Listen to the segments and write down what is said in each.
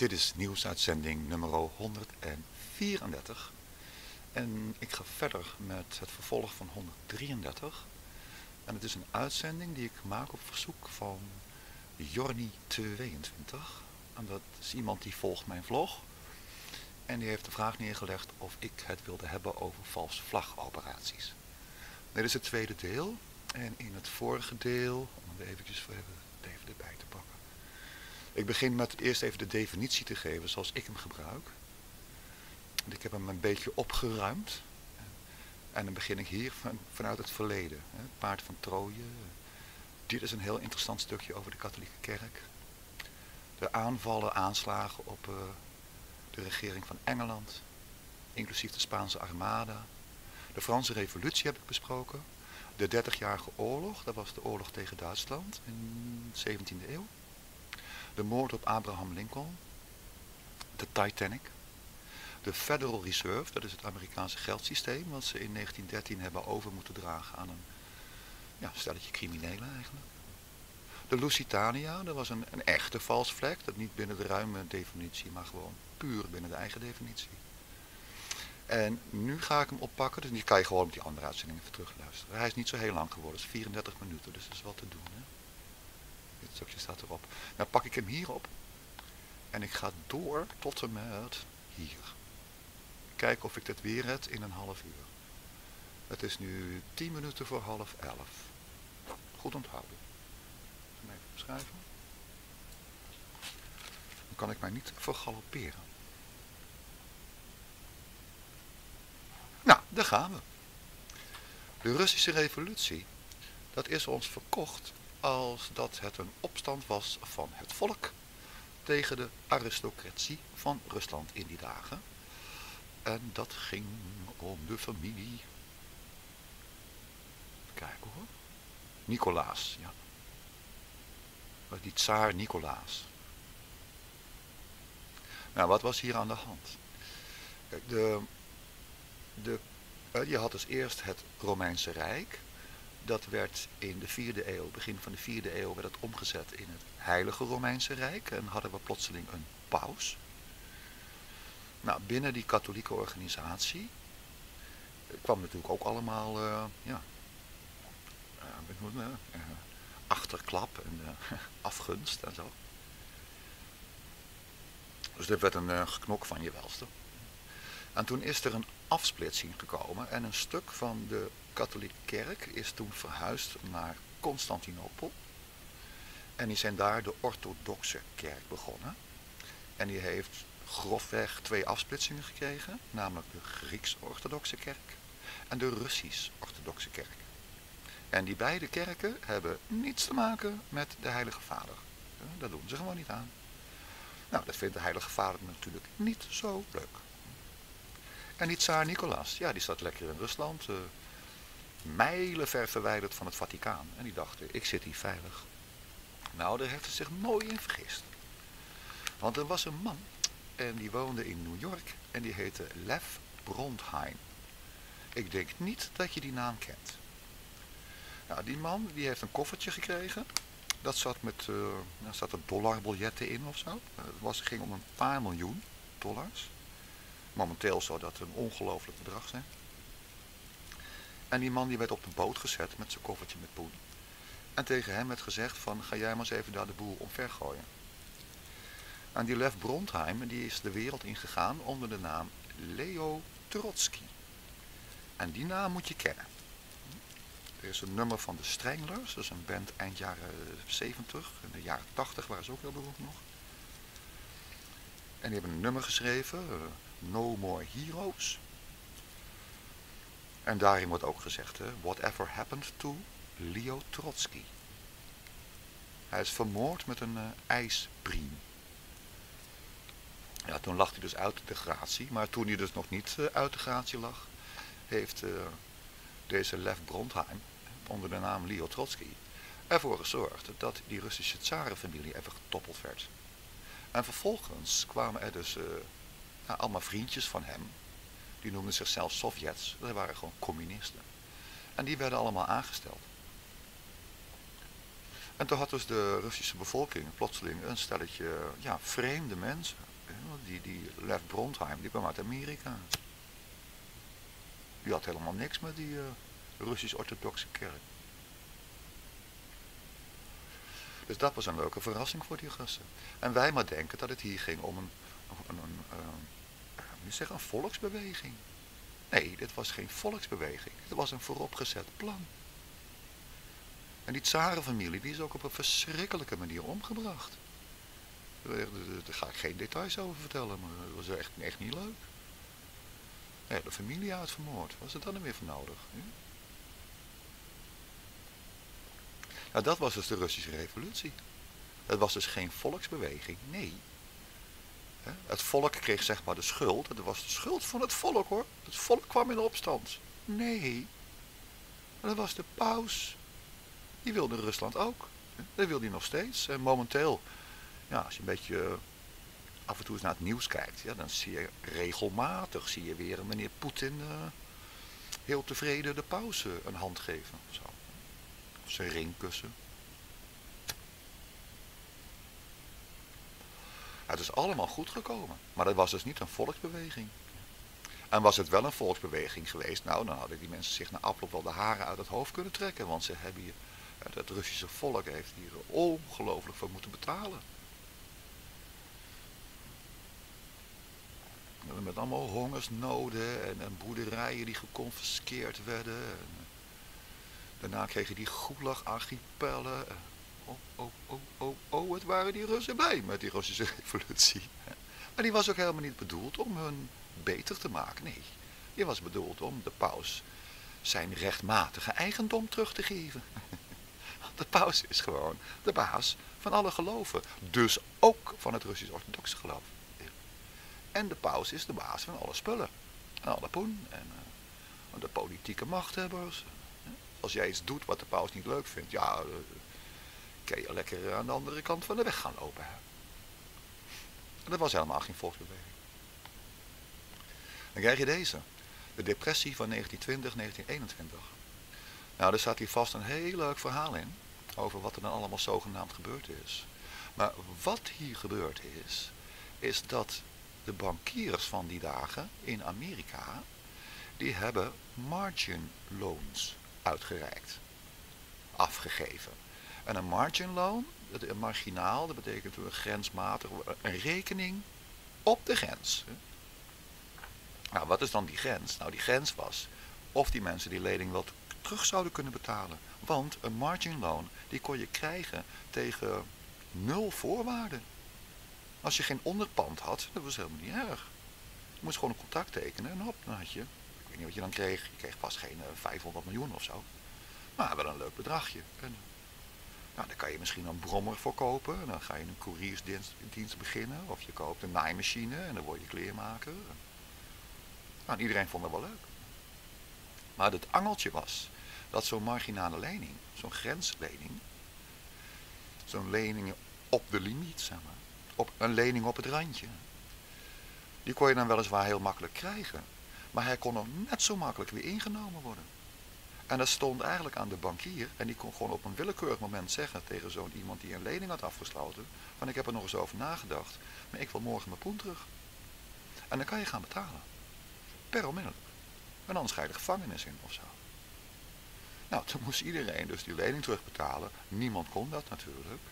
Dit is nieuwsuitzending nummer 134. En ik ga verder met het vervolg van 133. En het is een uitzending die ik maak op verzoek van Jorni22. En dat is iemand die volgt mijn vlog. En die heeft de vraag neergelegd of ik het wilde hebben over vals vlagoperaties. Dit is het tweede deel. En in het vorige deel, om voor even pakken. Ik begin met eerst even de definitie te geven zoals ik hem gebruik. Ik heb hem een beetje opgeruimd. En dan begin ik hier van, vanuit het verleden. Paard van Troje. Dit is een heel interessant stukje over de katholieke kerk. De aanvallen, aanslagen op uh, de regering van Engeland. Inclusief de Spaanse armada. De Franse revolutie heb ik besproken. De 30-jarige oorlog, dat was de oorlog tegen Duitsland in de 17e eeuw. De moord op Abraham Lincoln. De Titanic. De Federal Reserve, dat is het Amerikaanse geldsysteem, wat ze in 1913 hebben over moeten dragen aan een ja, stelletje criminelen eigenlijk. De Lusitania, dat was een, een echte vals vlek, dat niet binnen de ruime definitie, maar gewoon puur binnen de eigen definitie. En nu ga ik hem oppakken, dus die kan je gewoon op die andere uitzendingen even terugluisteren. Hij is niet zo heel lang geworden, het is 34 minuten, dus dat is wat te doen. Hè? Dit stukje staat erop. Nou pak ik hem hier op en ik ga door tot en met hier. Kijken of ik dit weer red in een half uur. Het is nu 10 minuten voor half 11. Goed onthouden. Even beschrijven. Dan kan ik mij niet vergalopperen. Nou, daar gaan we. De Russische revolutie, dat is ons verkocht als dat het een opstand was van het volk tegen de aristocratie van Rusland in die dagen. En dat ging om de familie. Kijk hoor. Nicolaas, ja. Die tsaar Nicolaas. Nou, wat was hier aan de hand? Kijk, de, de, eh, je had dus eerst het Romeinse Rijk. Dat werd in de vierde eeuw, begin van de vierde eeuw, werd het omgezet in het Heilige Romeinse Rijk. En hadden we plotseling een paus. Nou, binnen die katholieke organisatie kwam natuurlijk ook allemaal, uh, ja, uh, achterklap en afgunst en zo. Dus dit werd een geknok van je welste. En toen is er een afsplitsing gekomen en een stuk van de katholieke kerk is toen verhuisd naar Constantinopel. En die zijn daar de orthodoxe kerk begonnen. En die heeft grofweg twee afsplitsingen gekregen, namelijk de Grieks-orthodoxe kerk en de Russisch-orthodoxe kerk. En die beide kerken hebben niets te maken met de Heilige Vader. Dat doen ze gewoon niet aan. Nou, dat vindt de Heilige Vader natuurlijk niet zo leuk. En die tsaar Nicolaas, ja, die zat lekker in Rusland, uh, mijlenver verwijderd van het Vaticaan. En die dacht, ik zit hier veilig. Nou, daar heeft hij zich mooi in vergist. Want er was een man en die woonde in New York en die heette Lev Brondheim. Ik denk niet dat je die naam kent. Nou, die man die heeft een koffertje gekregen. Dat zat met uh, daar zaten dollarbiljetten in of zo. Het was, ging om een paar miljoen dollars. Momenteel zou dat een ongelooflijk bedrag zijn. En die man die werd op de boot gezet met zijn koffertje met poen. En tegen hem werd gezegd van ga jij maar eens even daar de boel omvergooien. En die Lev Brondheim die is de wereld ingegaan onder de naam Leo Trotsky. En die naam moet je kennen. Er is een nummer van de Stranglers, dat is een band eind jaren 70, in de jaren 80 waren ze ook heel beroemd nog. En die hebben een nummer geschreven, uh, No More Heroes. En daarin wordt ook gezegd, hè, whatever happened to Leo Trotsky. Hij is vermoord met een uh, ijspriem. Ja, toen lag hij dus uit de gratie. Maar toen hij dus nog niet uh, uit de gratie lag, heeft uh, deze Lev Brondheim, onder de naam Leo Trotsky, ervoor gezorgd dat die Russische tsarenfamilie even getoppeld werd. En vervolgens kwamen er dus allemaal vriendjes van hem, die noemden zichzelf Sovjets, dat waren gewoon communisten. En die werden allemaal aangesteld. En toen had dus de Russische bevolking plotseling een stelletje ja, vreemde mensen die, die Lev Brondheim, die kwam uit Amerika. Die had helemaal niks met die uh, Russisch-orthodoxe kerk. Dus dat was een leuke verrassing voor die gasten. En wij maar denken dat het hier ging om een, een, een, een, zeggen, een volksbeweging. Nee, dit was geen volksbeweging. Het was een vooropgezet plan. En die tsarenfamilie die is ook op een verschrikkelijke manier omgebracht. Daar ga ik geen details over vertellen, maar dat was echt, echt niet leuk. De familie uitvermoord. Was er dan er weer voor nodig? Nou, dat was dus de Russische revolutie. Het was dus geen volksbeweging, nee. Het volk kreeg zeg maar de schuld. Het was de schuld van het volk hoor. Het volk kwam in opstand. Nee. Dat was de paus. Die wilde Rusland ook. Dat wil hij nog steeds. En momenteel, ja, als je een beetje eh, af en toe eens naar het nieuws kijkt, ja, dan zie je regelmatig zie je weer meneer Poetin uh, heel tevreden de paus een hand geven. Of zo. Of zijn. Het is allemaal goed gekomen. Maar dat was dus niet een volksbeweging. En was het wel een volksbeweging geweest, nou dan hadden die mensen zich na afloop wel de haren uit het hoofd kunnen trekken. Want ze hebben hier, het Russische volk heeft hier ongelooflijk voor moeten betalen. Met allemaal hongersnoden en, en boerderijen die geconfiskeerd werden. En, daarna kregen die gulag-archipellen. Oh, oh, oh, oh, oh, het waren die Russen blij met die Russische revolutie. Maar die was ook helemaal niet bedoeld om hun beter te maken, nee. Die was bedoeld om de paus zijn rechtmatige eigendom terug te geven. De paus is gewoon de baas van alle geloven. Dus ook van het Russisch-orthodoxe geloof. En de paus is de baas van alle spullen. En alle poen. En uh, de politieke machthebbers. Als jij iets doet wat de paus niet leuk vindt. Ja, uh, kan je lekker aan de andere kant van de weg gaan lopen. En dat was helemaal geen volksbeweging. Dan krijg je deze. De depressie van 1920, 1921. Nou, daar staat hier vast een heel leuk verhaal in. Over wat er dan allemaal zogenaamd gebeurd is. Maar wat hier gebeurd is, is dat de bankiers van die dagen in Amerika, die hebben margin loans uitgereikt. Afgegeven. En een margin loan, een marginaal, dat betekent een grensmatig, een rekening op de grens. Nou, wat is dan die grens? Nou, die grens was of die mensen die lening wel terug zouden kunnen betalen. Want een margin loan, die kon je krijgen tegen nul voorwaarden. Als je geen onderpand had, dat was helemaal niet erg. Je moest gewoon een contract tekenen en hop, dan had je, ik weet niet wat je dan kreeg, je kreeg pas geen 500 eh, miljoen of zo. Maar wel een leuk bedragje. Nou, daar kan je misschien een brommer voor kopen. En dan ga je een couriersdienst beginnen. Of je koopt een naaimachine en dan word je kleermaker. Nou, iedereen vond dat wel leuk. Maar het angeltje was dat zo'n marginale lening, zo'n grenslening, zo'n lening op de limiet, zeg maar, op een lening op het randje, die kon je dan weliswaar heel makkelijk krijgen. Maar hij kon nog net zo makkelijk weer ingenomen worden. En dat stond eigenlijk aan de bankier. En die kon gewoon op een willekeurig moment zeggen tegen zo'n iemand die een lening had afgesloten. Van ik heb er nog eens over nagedacht. Maar ik wil morgen mijn poen terug. En dan kan je gaan betalen. Per onmiddellijk. En anders ga je de gevangenis in of zo. Nou, toen moest iedereen dus die lening terugbetalen. Niemand kon dat natuurlijk.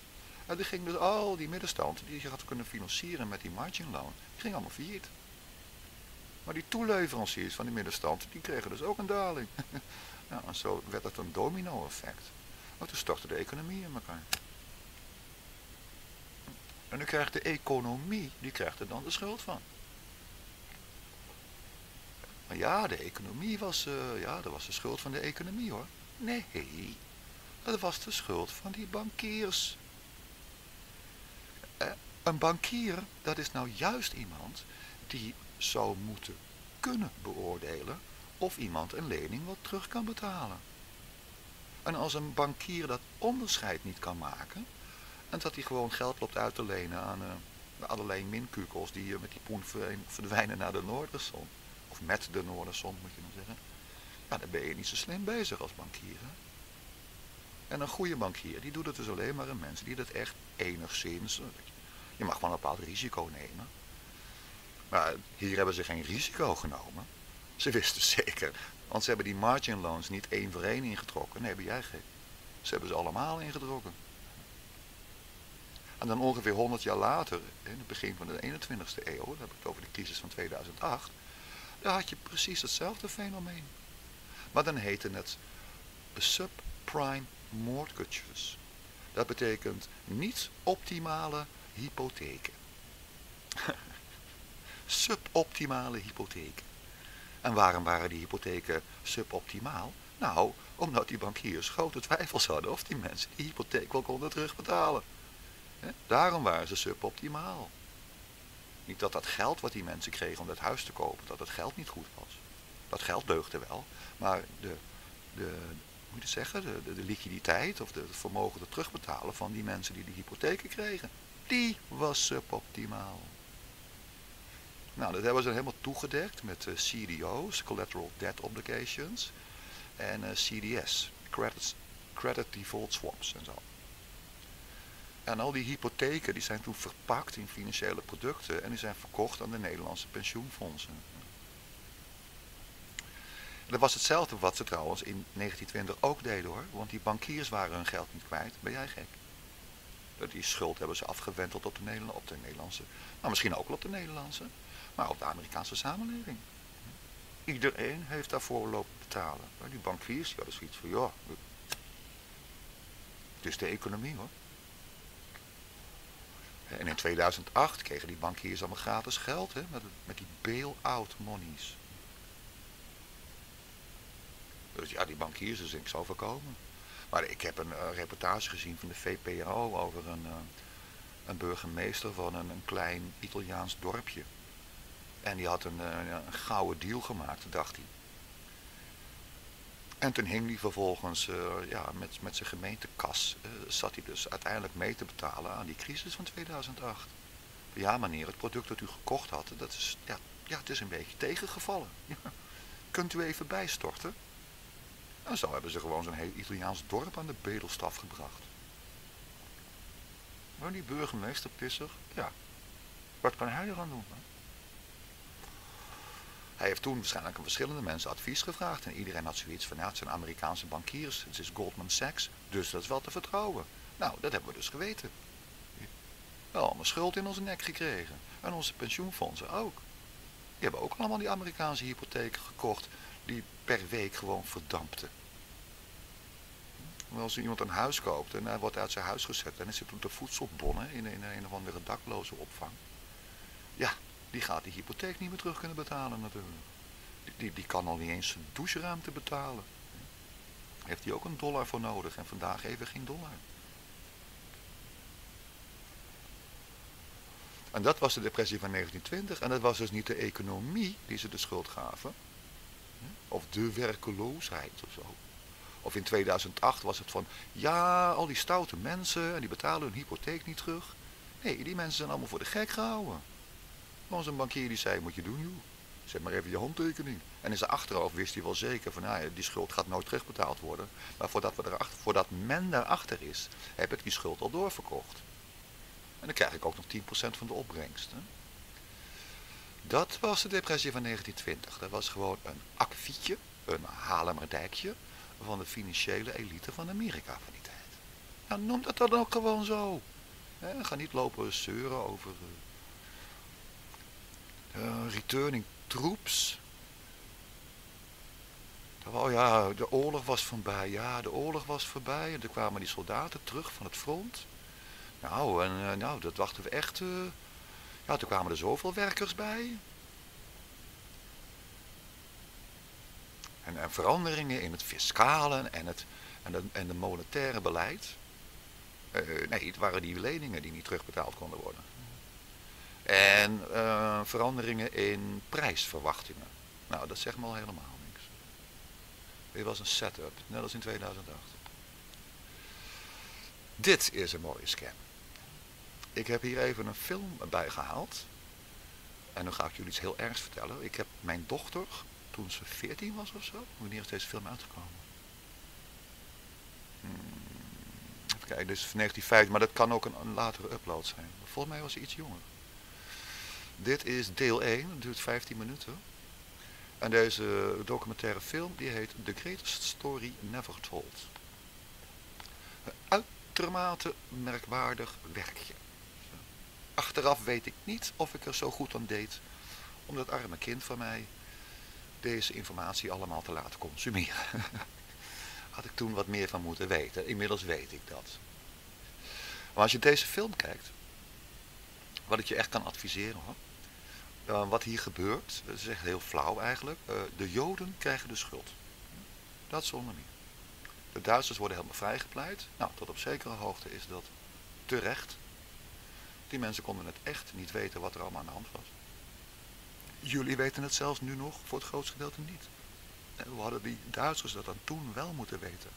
En die ging dus al die middenstand die je had kunnen financieren met die margin loan, ging allemaal failliet. Maar die toeleveranciers van die middenstand, die kregen dus ook een daling. nou, en zo werd het een domino effect. Maar toen stortte de economie in elkaar. En nu krijgt de economie, die krijgt er dan de schuld van. Maar ja, de economie was, uh, ja, dat was de schuld van de economie hoor. Nee, dat was de schuld van die bankiers. Uh, een bankier, dat is nou juist iemand die zou moeten kunnen beoordelen of iemand een lening wat terug kan betalen. En als een bankier dat onderscheid niet kan maken, en dat hij gewoon geld loopt uit te lenen aan uh, allerlei minkukels die met die poen verdwijnen naar de Noorderzon, of met de Noorderzon moet je dan zeggen, ja, dan ben je niet zo slim bezig als bankier. Hè? En een goede bankier, die doet het dus alleen maar aan mensen die dat echt enigszins... Je mag wel een bepaald risico nemen. Maar hier hebben ze geen risico genomen. Ze wisten zeker, want ze hebben die margin loans niet één voor één ingetrokken. Nee, ben jij gek. Ze hebben ze allemaal ingetrokken. En dan ongeveer 100 jaar later, in het begin van de 21ste eeuw, dan heb ik het over de crisis van 2008, daar had je precies hetzelfde fenomeen. Maar dan heette het subprime mortgages. Dat betekent niet optimale hypotheken. suboptimale hypotheken. En waarom waren die hypotheken suboptimaal? Nou, omdat die bankiers grote twijfels hadden of die mensen die hypotheek wel konden terugbetalen. Daarom waren ze suboptimaal. Niet dat dat geld wat die mensen kregen om dat huis te kopen, dat het geld niet goed was. Dat geld deugde wel, maar de, de, moet je zeggen, de, de, liquiditeit of de, het vermogen te terugbetalen van die mensen die die hypotheken kregen, die was suboptimaal. Nou, dat hebben ze helemaal toegedekt met uh, CDO's, Collateral Debt Obligations, en uh, CDS, Credit, Default Swaps en zo. En al die hypotheken die zijn toen verpakt in financiële producten en die zijn verkocht aan de Nederlandse pensioenfondsen. dat was hetzelfde wat ze trouwens in 1920 ook deden hoor, want die bankiers waren hun geld niet kwijt. Ben jij gek? Die schuld hebben ze afgewenteld op de, Nederlandse, op de Nederlandse, nou misschien ook wel op de Nederlandse, maar op de Amerikaanse samenleving. Iedereen heeft daarvoor lopen betalen. Die bankiers die hadden zoiets van, ja, het is de economie hoor. En in 2008 kregen die bankiers allemaal gratis geld hè, met, met die bail-out monies. Dus ja, die bankiers is niks overkomen. Maar ik heb een uh, reportage gezien van de VPRO over een, uh, een burgemeester van een, een, klein Italiaans dorpje. En die had een, uh, een gouden deal gemaakt, dacht hij. En toen hing hij vervolgens uh, ja, met, met zijn gemeentekas, uh, zat hij dus uiteindelijk mee te betalen aan die crisis van 2008. Ja meneer, het product dat u gekocht had, dat is, ja, ja, het is een beetje tegengevallen. Kunt u even bijstorten? En zo hebben ze gewoon zo'n heel Italiaans dorp aan de bedelstaf gebracht. Maar die burgemeester pissig, ja, wat kan hij eraan doen? Hij heeft toen waarschijnlijk aan verschillende mensen advies gevraagd. En iedereen had zoiets van, ja, het zijn Amerikaanse bankiers. Het is Goldman Sachs, dus dat is wel te vertrouwen. Nou, dat hebben we dus geweten. Wel allemaal schuld in onze nek gekregen. En onze pensioenfondsen ook. Die hebben ook allemaal die Amerikaanse hypotheken gekocht. Die per week gewoon verdampten. Als iemand een huis koopt en hij wordt uit zijn huis gezet en hij zit op de voedselbonnen in, in een of andere dakloze opvang. Ja, die gaat die hypotheek niet meer terug kunnen betalen natuurlijk. Die, die, kan al niet eens zijn doucheruimte betalen. Heeft hij ook een dollar voor nodig en vandaag even geen dollar. En dat was de depressie van 1920 en dat was dus niet de economie die ze de schuld gaven. Of de werkeloosheid of zo. Of in 2008 was het van, ja, al die stoute mensen en die betalen hun hypotheek niet terug. Nee, die mensen zijn allemaal voor de gek gehouden. Maar een bankier die zei, moet je doen joh. Zet maar even je handtekening. En in zijn achterhoofd wist hij wel zeker van, nou, die schuld gaat nooit terugbetaald worden. Maar voordat, we erachter, voordat men daarachter is, heb ik die schuld al doorverkocht. En dan krijg ik ook nog 10% van de opbrengst. Hè? Dat was de depressie van 1920. Dat was gewoon een akfietje, een halemerdijkje van de financiële elite van Amerika van die tijd. Nou, noem dat dan ook gewoon zo. Ga niet lopen zeuren over... Uh, returning troops. Oh ja, de oorlog was voorbij. Ja, de oorlog was voorbij. En toen kwamen die soldaten terug van het front. Nou, en uh, nou, dat wachten we echt. Uh, ja, toen kwamen er zoveel werkers bij. En, en veranderingen in het fiscale en het, en, het, en de monetaire beleid. Nee, het waren die leningen die niet terugbetaald konden worden. En uh, veranderingen in prijsverwachtingen. Nou, dat zegt me al helemaal niks. Dit was een setup, net als in 2008. Dit is een mooie scam. Ik heb hier even een film bij gehaald. En dan ga ik jullie iets heel ergs vertellen. Ik heb mijn dochter, toen ze 14 was of zo, wanneer is deze film uitgekomen? Hmm, kijken, dus van 1950, maar dat kan ook een, een latere upload zijn. Volgens mij was ze iets jonger. Dit is deel 1, het duurt 15 minuten. En deze documentaire film die heet The Greatest Story Never Told. Een uitermate merkwaardig werkje. Achteraf weet ik niet of ik er zo goed aan deed om dat arme kind van mij deze informatie allemaal te laten consumeren. Had ik toen wat meer van moeten weten. Inmiddels weet ik dat. Maar als je deze film kijkt, wat ik je echt kan adviseren hoor. Uh, wat hier gebeurt, dat is echt heel flauw eigenlijk. Uh, de Joden krijgen de schuld. Dat zonder meer. De Duitsers worden helemaal vrijgepleit. Nou, tot op zekere hoogte is dat terecht. Die mensen konden het echt niet weten wat er allemaal aan de hand was. Jullie weten het zelfs nu nog voor het grootste gedeelte niet. Hoe hadden die Duitsers dat dan toen wel moeten weten?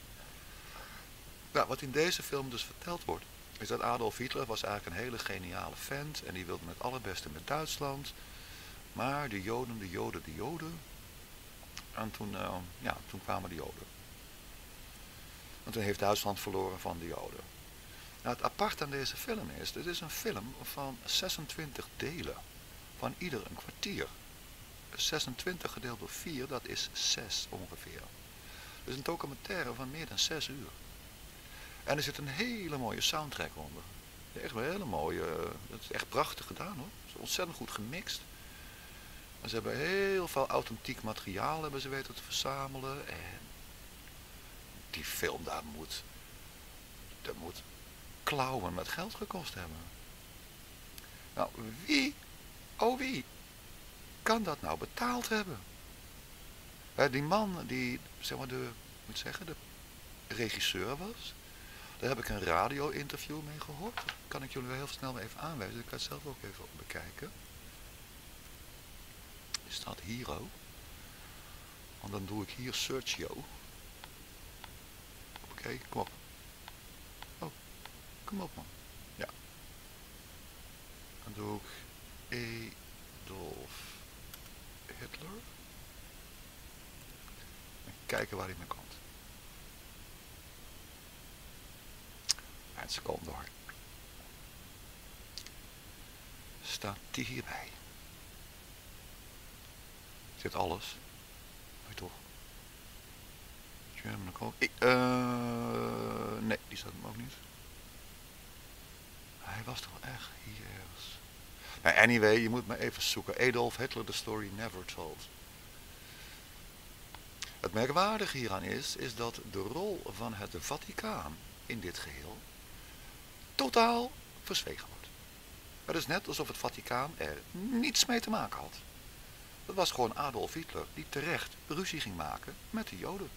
Nou, wat in deze film dus verteld wordt, is dat Adolf Hitler was eigenlijk een hele geniale vent en die wilde het allerbeste met Duitsland. Maar de Joden, de Joden, de Joden. En toen, uh, ja, toen kwamen de Joden. En toen heeft Duitsland verloren van de Joden. Nou, het apart aan deze film is, dit is een film van 26 delen. Van ieder een kwartier. 26 gedeeld door 4, dat is 6 ongeveer. Dus een documentaire van meer dan 6 uur. En er zit een hele mooie soundtrack onder. Echt een hele mooie, dat is echt prachtig gedaan hoor. Het is ontzettend goed gemixt. Ze hebben heel veel authentiek materiaal hebben ze weten te verzamelen. En die film daar moet, dat moet klauwen met geld gekost hebben. Nou, wie, oh wie, kan dat nou betaald hebben? die man die, zeg maar, de, moet zeggen, de regisseur was, daar heb ik een radio-interview mee gehoord. Dat kan ik jullie wel heel snel even aanwijzen. Ik kan het zelf ook even bekijken. Staat hier ook. Want dan doe ik hier Searchio. Oké, kom op. Oh, kom op man. Ja. Dan doe ik Adolf Hitler. En kijken waar hij mee komt. En ze komt door. Staat die hierbij? Zit alles? Nee toch? German Call. Uh, nee, die staat hem ook niet. Hij was toch echt hier ergens. Nou, anyway, je moet me even zoeken. Adolf Hitler, The Story Never Told. Het merkwaardige hieraan is, is dat de rol van het Vaticaan in dit geheel totaal verzwegen wordt. Het is net alsof het Vaticaan er niets mee te maken had. Dat was gewoon Adolf Hitler die terecht ruzie ging maken met de Joden.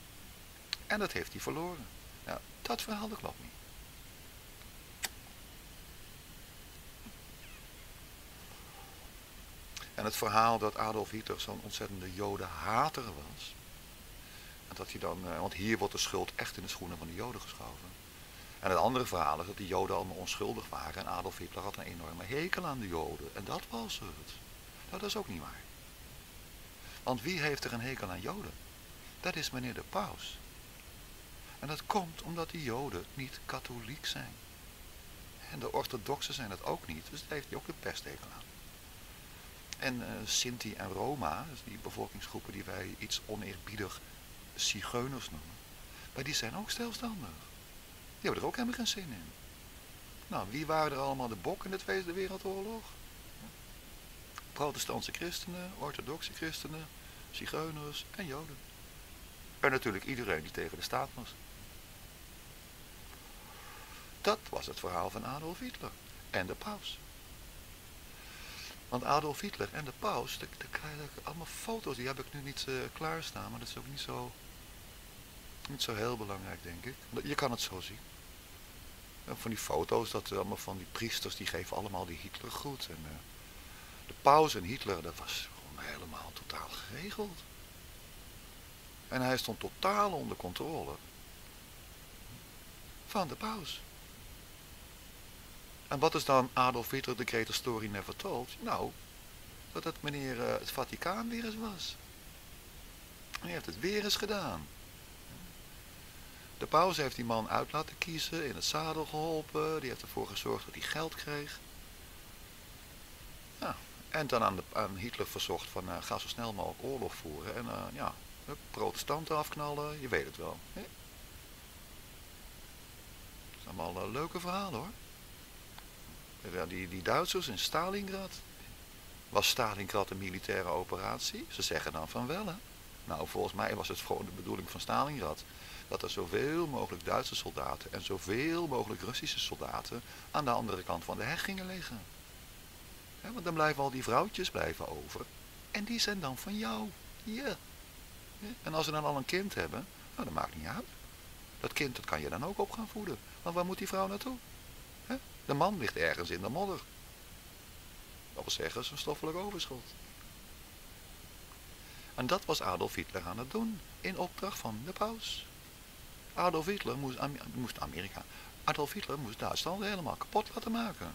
En dat heeft hij verloren. Nou, dat verhaal klopt niet. En het verhaal dat Adolf Hitler zo'n ontzettende jodenhater was. En dat hij dan, eh, want hier wordt de schuld echt in de schoenen van de joden geschoven. En het andere verhaal is dat de joden allemaal onschuldig waren en Adolf Hitler had een enorme hekel aan de joden. En dat was het. Nou, dat is ook niet waar. Want wie heeft er een hekel aan joden? Dat is meneer de paus. En dat komt omdat die joden niet katholiek zijn. En de orthodoxen zijn dat ook niet, dus daar heeft hij ook een pesthekel aan. En uh, Sinti en Roma, dus die bevolkingsgroepen die wij iets oneerbiedig zigeuners noemen, maar die zijn ook stelstandig. Die hebben er ook helemaal geen zin in. Nou, wie waren er allemaal de bok in de Tweede Wereldoorlog? Protestantse christenen, orthodoxe christenen, zigeuners en joden. En natuurlijk iedereen die tegen de staat was. Dat was het verhaal van Adolf Hitler en de paus. Want Adolf Hitler en de paus, daar krijg allemaal foto's, die heb ik nu niet uh, klaarstaan, maar dat is ook niet zo, niet zo heel belangrijk denk ik. Je kan het zo zien. van die foto's, dat allemaal van die priesters, die geven allemaal die Hitler goed. En uh, de paus en Hitler, dat was gewoon helemaal totaal geregeld. En hij stond totaal onder controle van de paus. En wat is dan Adolf Hitler, de greatest story never told? Nou, dat het meneer uh, het Vaticaan weer eens was. Hij heeft het weer eens gedaan. De paus heeft die man uit laten kiezen, in het zadel geholpen, die heeft ervoor gezorgd dat hij geld kreeg. Ja, En dan aan, de, aan Hitler verzocht van uh, ga zo snel mogelijk oorlog voeren en uh, ja, protestanten afknallen, je weet het wel. Hè? Dat zijn allemaal uh, leuke verhalen hoor. Die, die Duitsers in Stalingrad. Was Stalingrad een militaire operatie? Ze zeggen dan van wel hè. Nou, volgens mij was het gewoon de bedoeling van Stalingrad dat er zoveel mogelijk Duitse soldaten en zoveel mogelijk Russische soldaten aan de andere kant van de heg gingen liggen. Want dan blijven al die vrouwtjes blijven over en die zijn dan van jou. Ja. En als ze dan al een kind hebben, nou dat maakt niet uit. Dat kind dat kan je dan ook op gaan voeden. Want waar moet die vrouw naartoe? De man ligt ergens in de modder. Dat wil zeggen, zijn stoffelijk overschot. En dat was Adolf Hitler aan het doen, in opdracht van de paus. Adolf Hitler moest, moest Amerika, Adolf Hitler moest Duitsland helemaal kapot laten maken.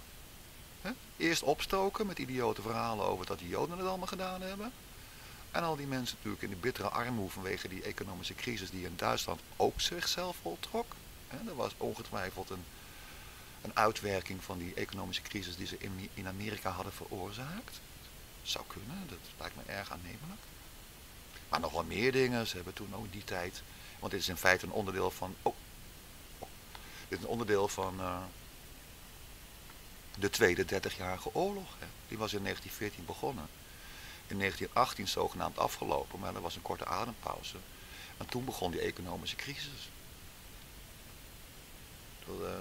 Eerst opstoken met idiote verhalen over dat die Joden het allemaal gedaan hebben. En al die mensen natuurlijk in de bittere armoede vanwege die economische crisis die in Duitsland ook zichzelf voltrok. Er was ongetwijfeld een, een uitwerking van die economische crisis die ze in, in Amerika hadden veroorzaakt. Zou kunnen, dat lijkt me erg aannemelijk. Maar nog wel meer dingen. Ze hebben toen ook die tijd. Want dit is in feite een onderdeel van. Oh, oh dit is een onderdeel van. Uh, de Tweede Dertigjarige Oorlog. Hè. Die was in 1914 begonnen. In 1918 zogenaamd afgelopen, maar er was een korte adempauze. En toen begon die economische crisis.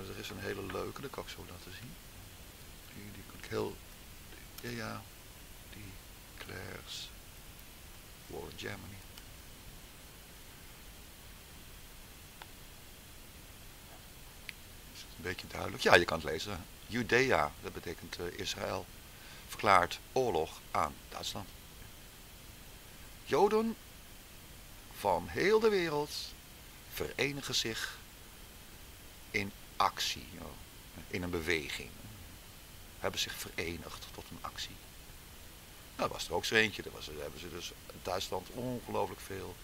Er is een hele leuke, dat kan ik zo laten zien. Die, die kan ik heel. Ja, ja. Die Claire's War Germany. Is het een beetje duidelijk? Ja, je kan het lezen. Judea, dat betekent uh, Israël, verklaart oorlog aan Duitsland. Joden van heel de wereld verenigen zich in actie, in een beweging. Hebben zich verenigd tot een actie. Nou, was er ook zo eentje. Daar, was, hebben ze dus Duitsland ongelooflijk veel.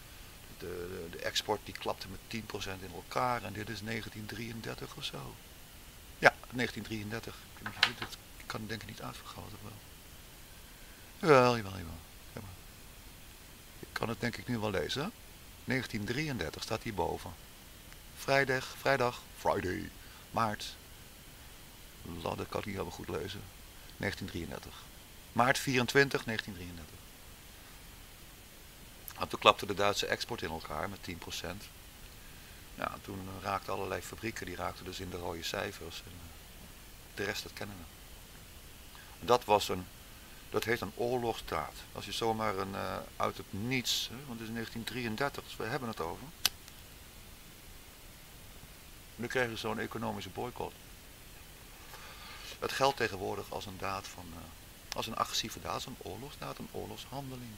De, de, de, export die klapte met 10% in elkaar. En dit is 1933 of zo. Ja, 1933. Dat kan denk ik niet uitvergroten. Wel. Jawel, jawel, jawel. Ik kan het denk ik nu wel lezen. 1933 staat hierboven. Vrijdag, vrijdag, Friday, maart. Ladde kan ik niet helemaal goed lezen. 1933. Maart 24, 1933. En toen klapte de Duitse export in elkaar met 10%. Ja, toen raakten allerlei fabrieken, die raakten dus in de rode cijfers. En de rest, dat kennen we. Dat was een, dat heet een oorlogsdaad. Als je zomaar een, uh, uit het niets, hè, want het is 1933, dus we hebben het over. Nu krijgen we zo'n economische boycott. Het geldt tegenwoordig als een daad van... Uh, als een agressieve daad, een oorlogsdaad, een oorlogshandeling.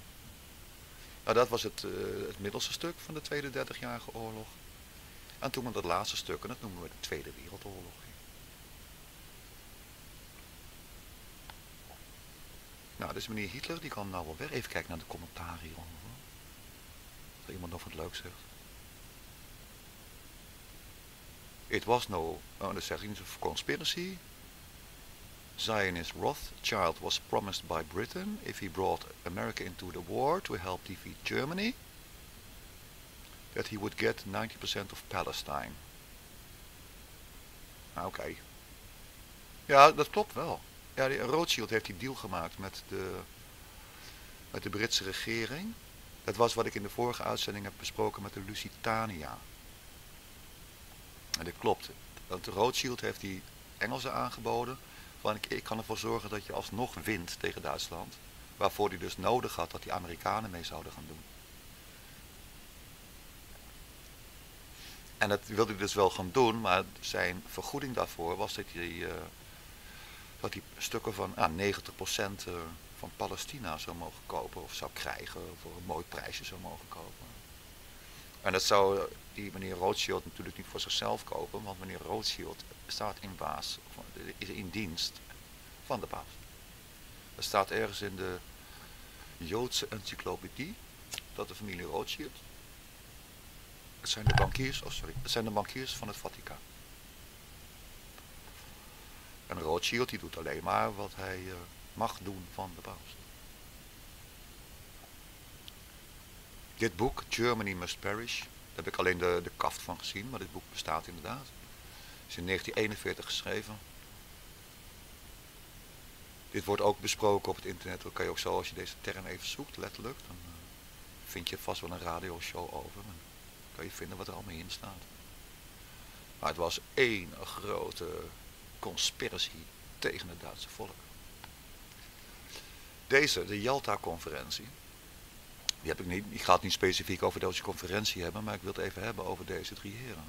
Nou, dat was het, uh, het middelste stuk van de Tweede Dertigjarige Oorlog. En toen het laatste stuk, en dat noemen we de Tweede Wereldoorlog. Nou, dus meneer Hitler, die kan nou wel weer even kijken naar de commentaar hieronder. Als iemand nog wat leuks zegt. It was no, oh, dat niet, conspiracy. Zionist Rothschild was promised by Britain if he brought America into the war to help defeat Germany, that he would get 90% of Palestine. Ah, oké. Ja, dat klopt wel. Ja, die, Rothschild heeft die deal gemaakt met de, met de Britse regering. Dat was wat ik in de vorige uitzending heb besproken met de Lusitania. En dat klopt. Want Rothschild heeft die Engelsen aangeboden van ik, ik kan ervoor zorgen dat je alsnog wint tegen Duitsland. Waarvoor hij dus nodig had dat die Amerikanen mee zouden gaan doen. En dat wilde hij dus wel gaan doen, maar zijn vergoeding daarvoor was dat hij, uh, dat hij stukken van ah, 90% uh, van Palestina zou mogen kopen of zou krijgen, voor een mooi prijsje zou mogen kopen. En dat zou die meneer Rothschild natuurlijk niet voor zichzelf kopen, want meneer Rothschild staat in baas, is in dienst van de paus. Er staat ergens in de Joodse encyclopedie dat de familie Rothschild, het zijn de bankiers, oh sorry, het zijn de bankiers van het Vaticaan. En Rothschild die doet alleen maar wat hij, uh, mag doen van de paus. Dit boek, Germany Must Perish, daar heb ik alleen de, de kaft van gezien, maar dit boek bestaat inderdaad. Het is in 1941 geschreven. Dit wordt ook besproken op het internet. Dan kan je ook zo, als je deze term even zoekt, letterlijk, dan uh, vind je vast wel een radioshow over. Dan kan je vinden wat er allemaal in staat. Maar het was één grote conspiracy tegen het Duitse volk. Deze, de Jalta-conferentie, die heb ik niet, ik ga het niet specifiek over deze conferentie hebben, maar ik wil het even hebben over deze drie heren.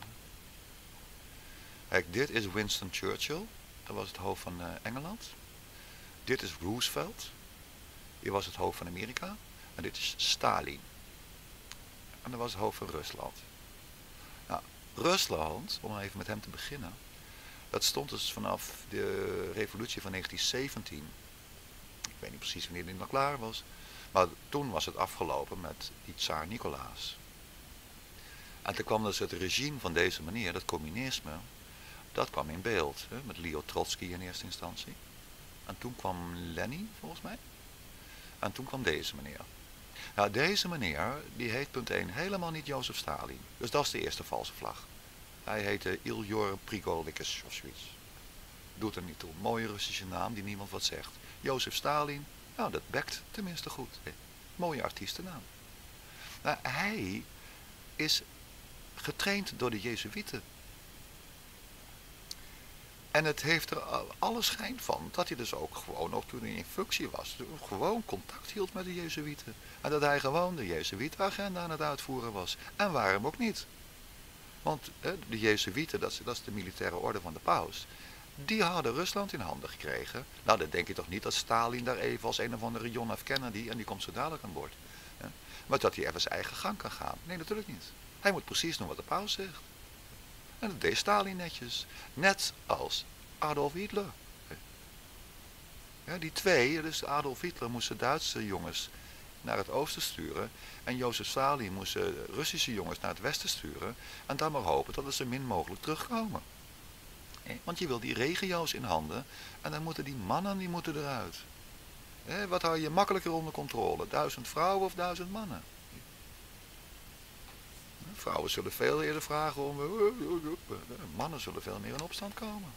Kijk, dit is Winston Churchill, dat was het hoofd van uh, Engeland. Dit is Roosevelt, die was het hoofd van Amerika. En dit is Stalin. En dat was het hoofd van Rusland. Nou, Rusland, om even met hem te beginnen, dat stond dus vanaf de revolutie van 1917. Ik weet niet precies wanneer die nog klaar was. Maar toen was het afgelopen met die tsaar Nicolaas. En toen kwam dus het regime van deze meneer, dat communisme, dat kwam in beeld. Hè, met Leo Trotsky in eerste instantie. En toen kwam Lenny, volgens mij. En toen kwam deze meneer. Nou, deze meneer, die heet punt 1 helemaal niet Jozef Stalin. Dus dat is de eerste valse vlag. Hij heette Iljor Prigolikus of zoiets. Doet er niet toe. Mooie Russische naam die niemand wat zegt. Jozef Stalin, nou dat bekt tenminste goed. Mooie artiestennaam. Nou, hij is getraind door de Jezuïeten. En het heeft er alle schijn van dat hij dus ook gewoon, ook toen hij in functie was, gewoon contact hield met de Jezuïeten. En dat hij gewoon de Jezuïet-agenda aan het uitvoeren was. En waarom ook niet? Want de Jezuïeten, dat is, de militaire orde van de paus, die hadden Rusland in handen gekregen. Nou, dan denk je toch niet dat Stalin daar even als een of andere John F. Kennedy, en die komt zo dadelijk aan boord. Maar dat hij even zijn eigen gang kan gaan. Nee, natuurlijk niet. Hij moet precies doen wat de paus zegt. En dat deed Stalin netjes. Net als Adolf Hitler. Ja, die twee, dus Adolf Hitler moesten Duitse jongens naar het oosten sturen. En Jozef Stalin moest Russische jongens naar het westen sturen. En dan maar hopen dat ze min mogelijk terugkomen. Want je wil die regio's in handen. En dan moeten die mannen die moeten eruit. Wat hou je makkelijker onder controle? Duizend vrouwen of duizend mannen? Vrouwen zullen veel eerder vragen om... Mannen zullen veel meer in opstand komen.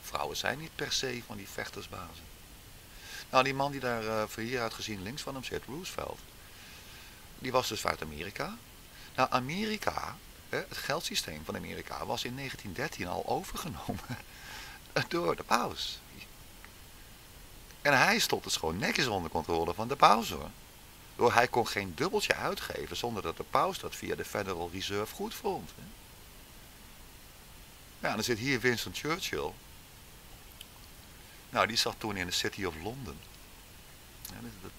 Vrouwen zijn niet per se van die vechtersbazen. Nou, die man die daar uh, voor hieruit gezien links van hem zit, Roosevelt. Die was dus uit Amerika. Nou, Amerika, het geldsysteem van Amerika was in 1913 al overgenomen door de paus. En hij stond dus gewoon netjes onder controle van de paus hoor. Door hij kon geen dubbeltje uitgeven zonder dat de paus dat via de Federal Reserve goed vond. Ja, dan zit hier Winston Churchill. Nou, die zat toen in de City of London.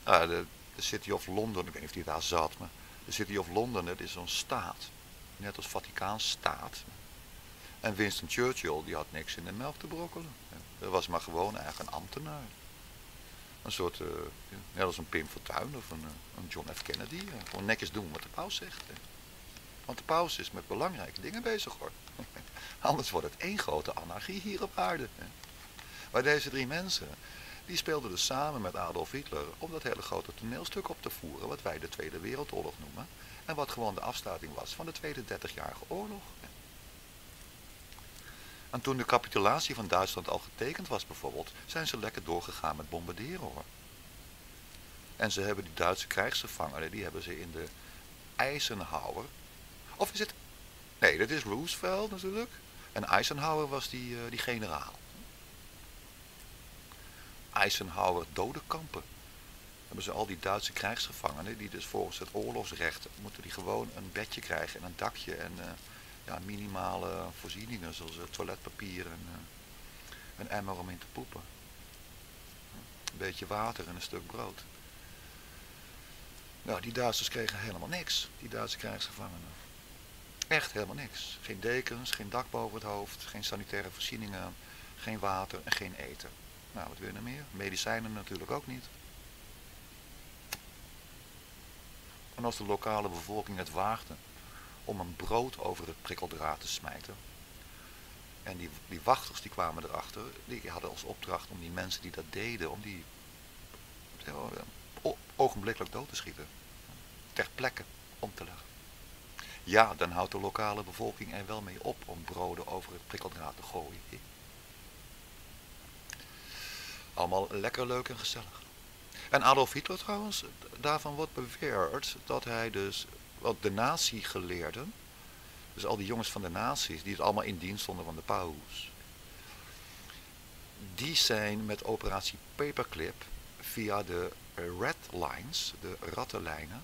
Ah, de, City of London, ik weet niet of die daar zat, maar de City of London, dat is zo'n staat. Net als Vaticaanstaat. En Winston Churchill, die had niks in de melk te brokkelen. Dat was maar gewoon eigenlijk een ambtenaar. Een soort, uh, net als een Pim Fortuyn of een, eh, een John F. Kennedy. Gewoon netjes doen wat de paus zegt. Want de paus is met belangrijke dingen bezig hoor. Anders wordt het één grote anarchie hier op aarde. Maar deze drie mensen, die speelden dus samen met Adolf Hitler om dat hele grote toneelstuk op te voeren, wat wij de Tweede Wereldoorlog noemen. En wat gewoon de afsluiting was van de Tweede Dertigjarige Oorlog. En toen de capitulatie van Duitsland al getekend was bijvoorbeeld, zijn ze lekker doorgegaan met bombarderen hoor. En ze hebben die Duitse krijgsgevangenen, die hebben ze in de Eisenhower. Of is het... Nee, dat is Roosevelt natuurlijk. En Eisenhower was die, uh, die generaal. Eisenhower dodenkampen. Hebben ze al die Duitse krijgsgevangenen, die dus volgens het oorlogsrecht, moeten die gewoon een bedje krijgen en een dakje en... Uh, ja, minimale voorzieningen zoals toiletpapier en een emmer om in te poepen. Een beetje water en een stuk brood. Nou, die Duitsers kregen helemaal niks, die Duitse krijgsgevangenen. Echt helemaal niks. Geen dekens, geen dak boven het hoofd, geen sanitaire voorzieningen, geen water en geen eten. Nou, wat wil je nog meer? Medicijnen natuurlijk ook niet. En als de lokale bevolking het waagde om een brood over het prikkeldraad te smijten, En die, die wachters die kwamen erachter, die hadden als opdracht om die mensen die dat deden, om die ogenblikkelijk dood te schieten. Ter plekke om te leggen. Ja, dan houdt de lokale bevolking er wel mee op om broden over het prikkeldraad te gooien. Allemaal lekker leuk en gezellig. En Adolf Hitler trouwens, daarvan wordt beweerd dat hij dus, wat de nazi-geleerden, dus al die jongens van de nazi's, die het allemaal in dienst stonden van de paus, die zijn met operatie Paperclip via de red lines, de rattenlijnen,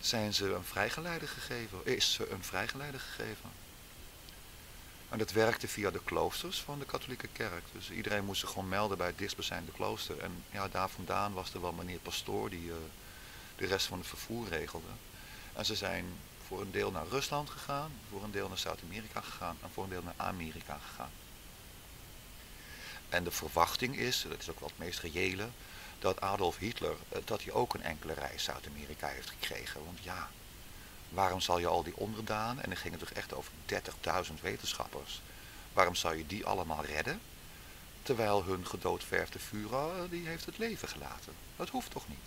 zijn ze een vrijgeleide gegeven, is ze een vrijgeleide gegeven. En dat werkte via de kloosters van de katholieke kerk. Dus iedereen moest zich gewoon melden bij het dichtstbijzijnde klooster. En ja, daar vandaan was er wel meneer pastoor die uh, de rest van het vervoer regelde. En ze zijn voor een deel naar Rusland gegaan, voor een deel naar Zuid-Amerika gegaan en voor een deel naar Amerika gegaan. En de verwachting is, dat is ook wel het meest reële, dat Adolf Hitler, eh, dat hij ook een enkele reis Zuid-Amerika heeft gekregen. Want ja, waarom zal je al die onderdanen, en dan ging het toch echt over 30.000 wetenschappers, waarom zou je die allemaal redden? Terwijl hun gedoodverfde Führer, eh, die heeft het leven gelaten. Dat hoeft toch niet?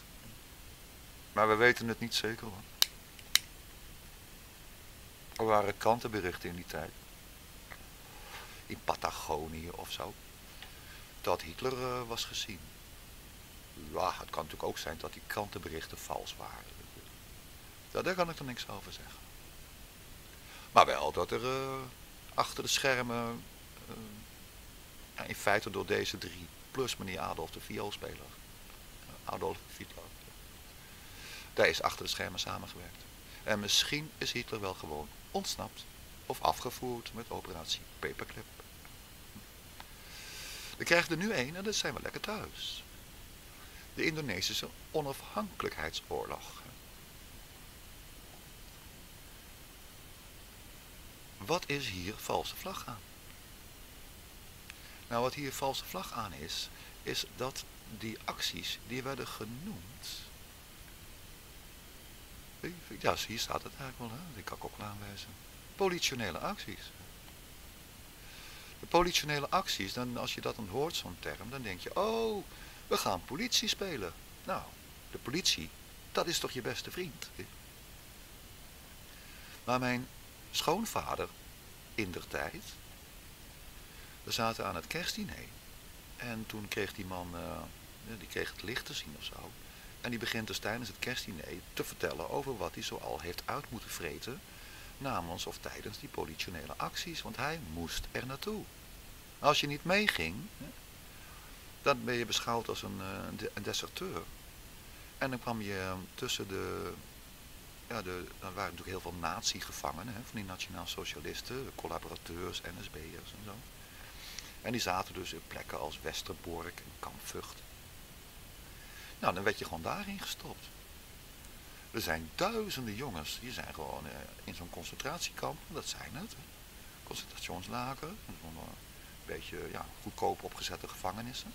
Maar we weten het niet zeker hoor. Er waren krantenberichten in die tijd. In Patagonië of zo. Dat Hitler uh, was gezien ja, het kan natuurlijk ook zijn dat die krantenberichten vals waren. Daar kan ik er niks over zeggen. Maar wel dat er uh, achter de schermen, uh, in feite door deze drie, plus meneer Adolf de vioolspeler, Adolf Hitler, daar is achter de schermen samengewerkt. En misschien is Hitler wel gewoon ontsnapt of afgevoerd met operatie Paperclip. We krijgen er nu één en dan zijn we lekker thuis de Indonesische onafhankelijkheidsoorlog. Wat is hier valse vlag aan? Nou, wat hier valse vlag aan is, is dat die acties die werden genoemd. Ja, hier staat het eigenlijk wel, hè? die kan ik ook wel aanwijzen. Politionele acties. De politionele acties, dan, als je dat dan hoort, zo'n term, dan denk je, oh, we gaan politie spelen. Nou, de politie, dat is toch je beste vriend. Maar mijn schoonvader, in der tijd, we zaten aan het kerstdiner. En toen kreeg die man, uh, die kreeg het licht te zien of zo. En die begint dus tijdens het kerstdiner te vertellen over wat hij zo al heeft uit moeten vreten. Namens of tijdens die politionele acties, want hij moest er naartoe. Als je niet meeging, dan ben je beschouwd als een, uh, een deserteur. En dan kwam je tussen de, ja, de, dan waren natuurlijk heel veel nazi-gevangenen, van die nationaal socialisten, collaborateurs, NSB'ers en zo. En die zaten dus in plekken als Westerbork en Kamp Vught. Nou, dan werd je gewoon daarin gestopt. Er zijn duizenden jongens, die zijn gewoon uh, in zo'n concentratiekamp, dat zijn het. Concentrationslager, een beetje ja, goedkoop opgezette gevangenissen.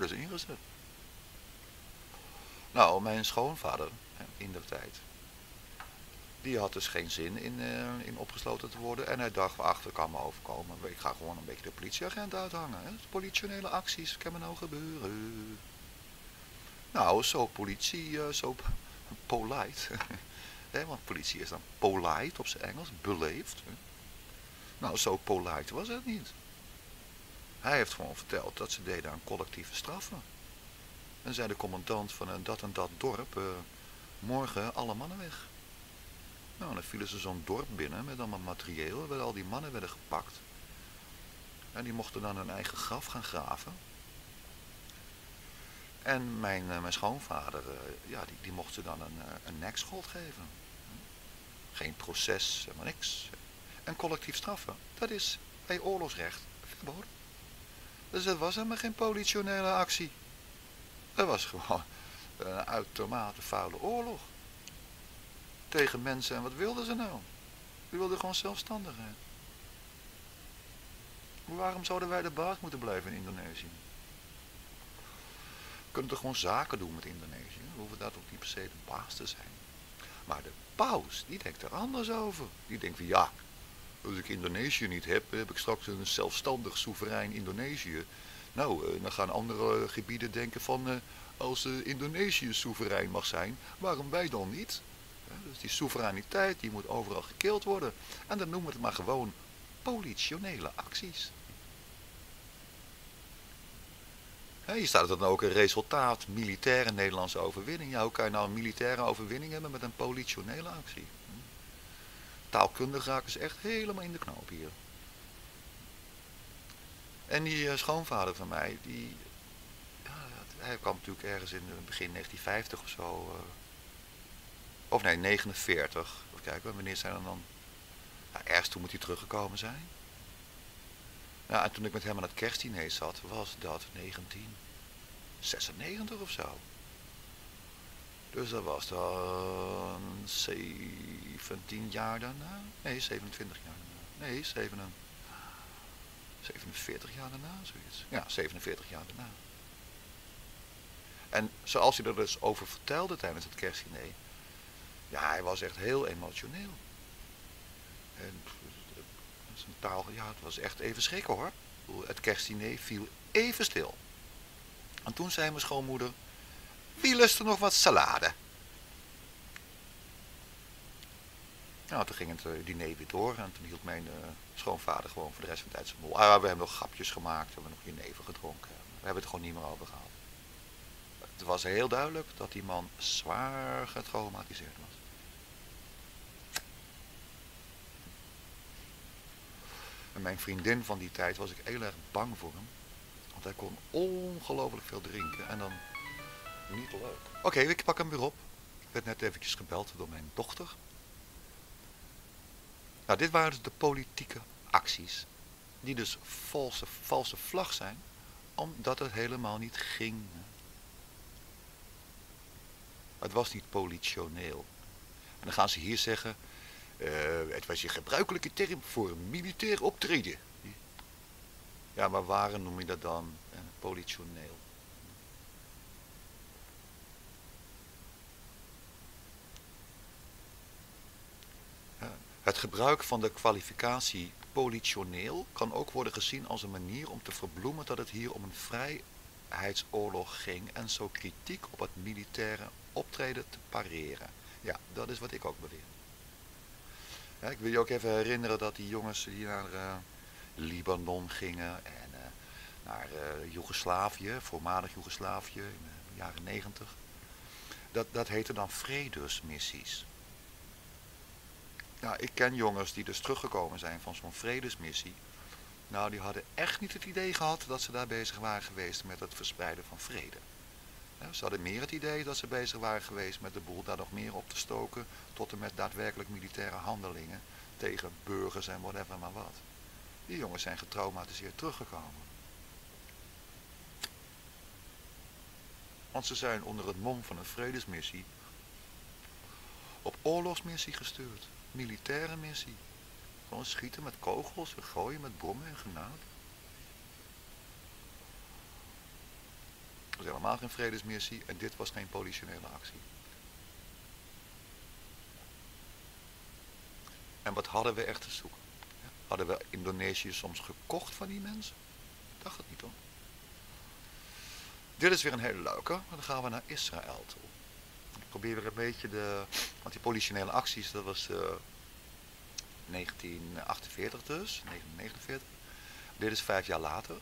Is ingezet. Nou, mijn schoonvader in der tijd, die had dus geen zin in, uh, in opgesloten te worden. En hij dacht, achter kan me overkomen. Ik ga gewoon een beetje de politieagent uithangen. Hè? Politionele acties, kan me nou gebeuren. Nou, zo politie, uh, zo polite. want politie is dan polite op zijn Engels, beleefd. Nou, zo polite was het niet. Hij heeft gewoon verteld dat ze deden aan collectieve straffen. En zei de commandant van een dat en dat dorp, uh, morgen alle mannen weg. Nou, dan vielen ze zo'n dorp binnen met allemaal materieel, waar al die mannen werden gepakt. En die mochten dan hun eigen graf gaan graven. En mijn, uh, mijn schoonvader, ja, die, die mocht ze dan een, een nekschot geven. Geen proces, helemaal niks. En collectief straffen, dat is bij oorlogsrecht verboden. Dus het was helemaal geen politionele actie. Het was gewoon een uitermate vuile oorlog. Tegen mensen en wat wilden ze nou? Die wilden gewoon zelfstandigheid. Waarom zouden wij de baas moeten blijven in Indonesië? We kunnen toch gewoon zaken doen met Indonesië? We hoeven daar toch niet per se de baas te zijn. Maar de paus, die denkt er anders over. Die denkt van ja, als ik Indonesië niet heb, heb ik straks een zelfstandig soeverein Indonesië. Nou, eh, dan gaan andere gebieden denken van, eh, als Indonesië soeverein mag zijn, waarom wij dan niet? Dus die soevereiniteit, die moet overal gekeeld worden. En dan noemen we het maar gewoon politionele acties. hier staat dan ook een resultaat, militaire Nederlandse overwinning. Ja, hoe kan je nou een militaire overwinning hebben met een politionele actie? Taalkundig raken ze echt helemaal in de knoop hier. En die uh, schoonvader van mij, die, hij kwam natuurlijk ergens in begin 1950 of zo, uh, of nee, 49. Even kijken, wanneer zijn er dan, ja, ergens toen moet hij teruggekomen zijn. Ja, en toen ik met hem aan het kerstdiner zat, was dat 1996 of zo. Dus dat was dan 17 jaar daarna. Nee, 27 jaar daarna. Nee, 47, 47 jaar daarna, zoiets. Ja, 47 jaar daarna. En zoals hij er dus over vertelde tijdens het kerstdiner. Ja, hij was echt heel emotioneel. En zijn taal, ja, het was echt even schrikken hoor. Het kerstdiner viel even stil. En toen zei mijn schoonmoeder, wie lust er nog wat salade? Nou, toen ging het uh, diner weer door en toen hield mijn uh, schoonvader gewoon voor de rest van de tijd zijn mol. Ah, we hebben nog grapjes gemaakt, we hebben nog jenever gedronken. We hebben het gewoon niet meer over gehad. Het was heel duidelijk dat die man zwaar getraumatiseerd was. En mijn vriendin van die tijd was ik heel erg bang voor hem. Want hij kon ongelooflijk veel drinken en dan niet leuk. Oké, ik pak hem weer op. Ik werd net eventjes gebeld door mijn dochter. Nou, dit waren dus de politieke acties. Die dus valse, valse vlag zijn. Omdat het helemaal niet ging. Het was niet politioneel. En dan gaan ze hier zeggen... Uh, het was je gebruikelijke term voor militair optreden. Ja, maar waarom noem je dat dan? Politioneel. Het gebruik van de kwalificatie politioneel kan ook worden gezien als een manier om te verbloemen dat het hier om een vrijheidsoorlog ging en zo kritiek op het militaire optreden te pareren. Ja, dat is wat ik ook beweer. Ja, ik wil je ook even herinneren dat die jongens die naar uh, Libanon gingen en uh, naar uh, Joegoslavië, voormalig Joegoslavië in de jaren negentig. Dat, dat heette dan vredesmissies. Nou, ik ken jongens die dus teruggekomen zijn van zo'n vredesmissie. Nou, die hadden echt niet het idee gehad dat ze daar bezig waren geweest met het verspreiden van vrede. Ze hadden meer het idee dat ze bezig waren geweest met de boel daar nog meer op te stoken, tot en met daadwerkelijk militaire handelingen tegen burgers en whatever maar wat. Die jongens zijn getraumatiseerd teruggekomen. Want ze zijn onder het mom van een vredesmissie op oorlogsmissie gestuurd militaire missie. Gewoon schieten met kogels en gooien met bommen en granaten. Het was helemaal geen vredesmissie en dit was geen politionele actie. En wat hadden we echt te zoeken? Hadden we Indonesië soms gekocht van die mensen? Dacht het niet hoor. Dit is weer een hele leuke. Dan gaan we naar Israël toe probeer weer een beetje de... Want die politionele acties, dat was uh, 1948 dus, 1949. Dit is vijf jaar later.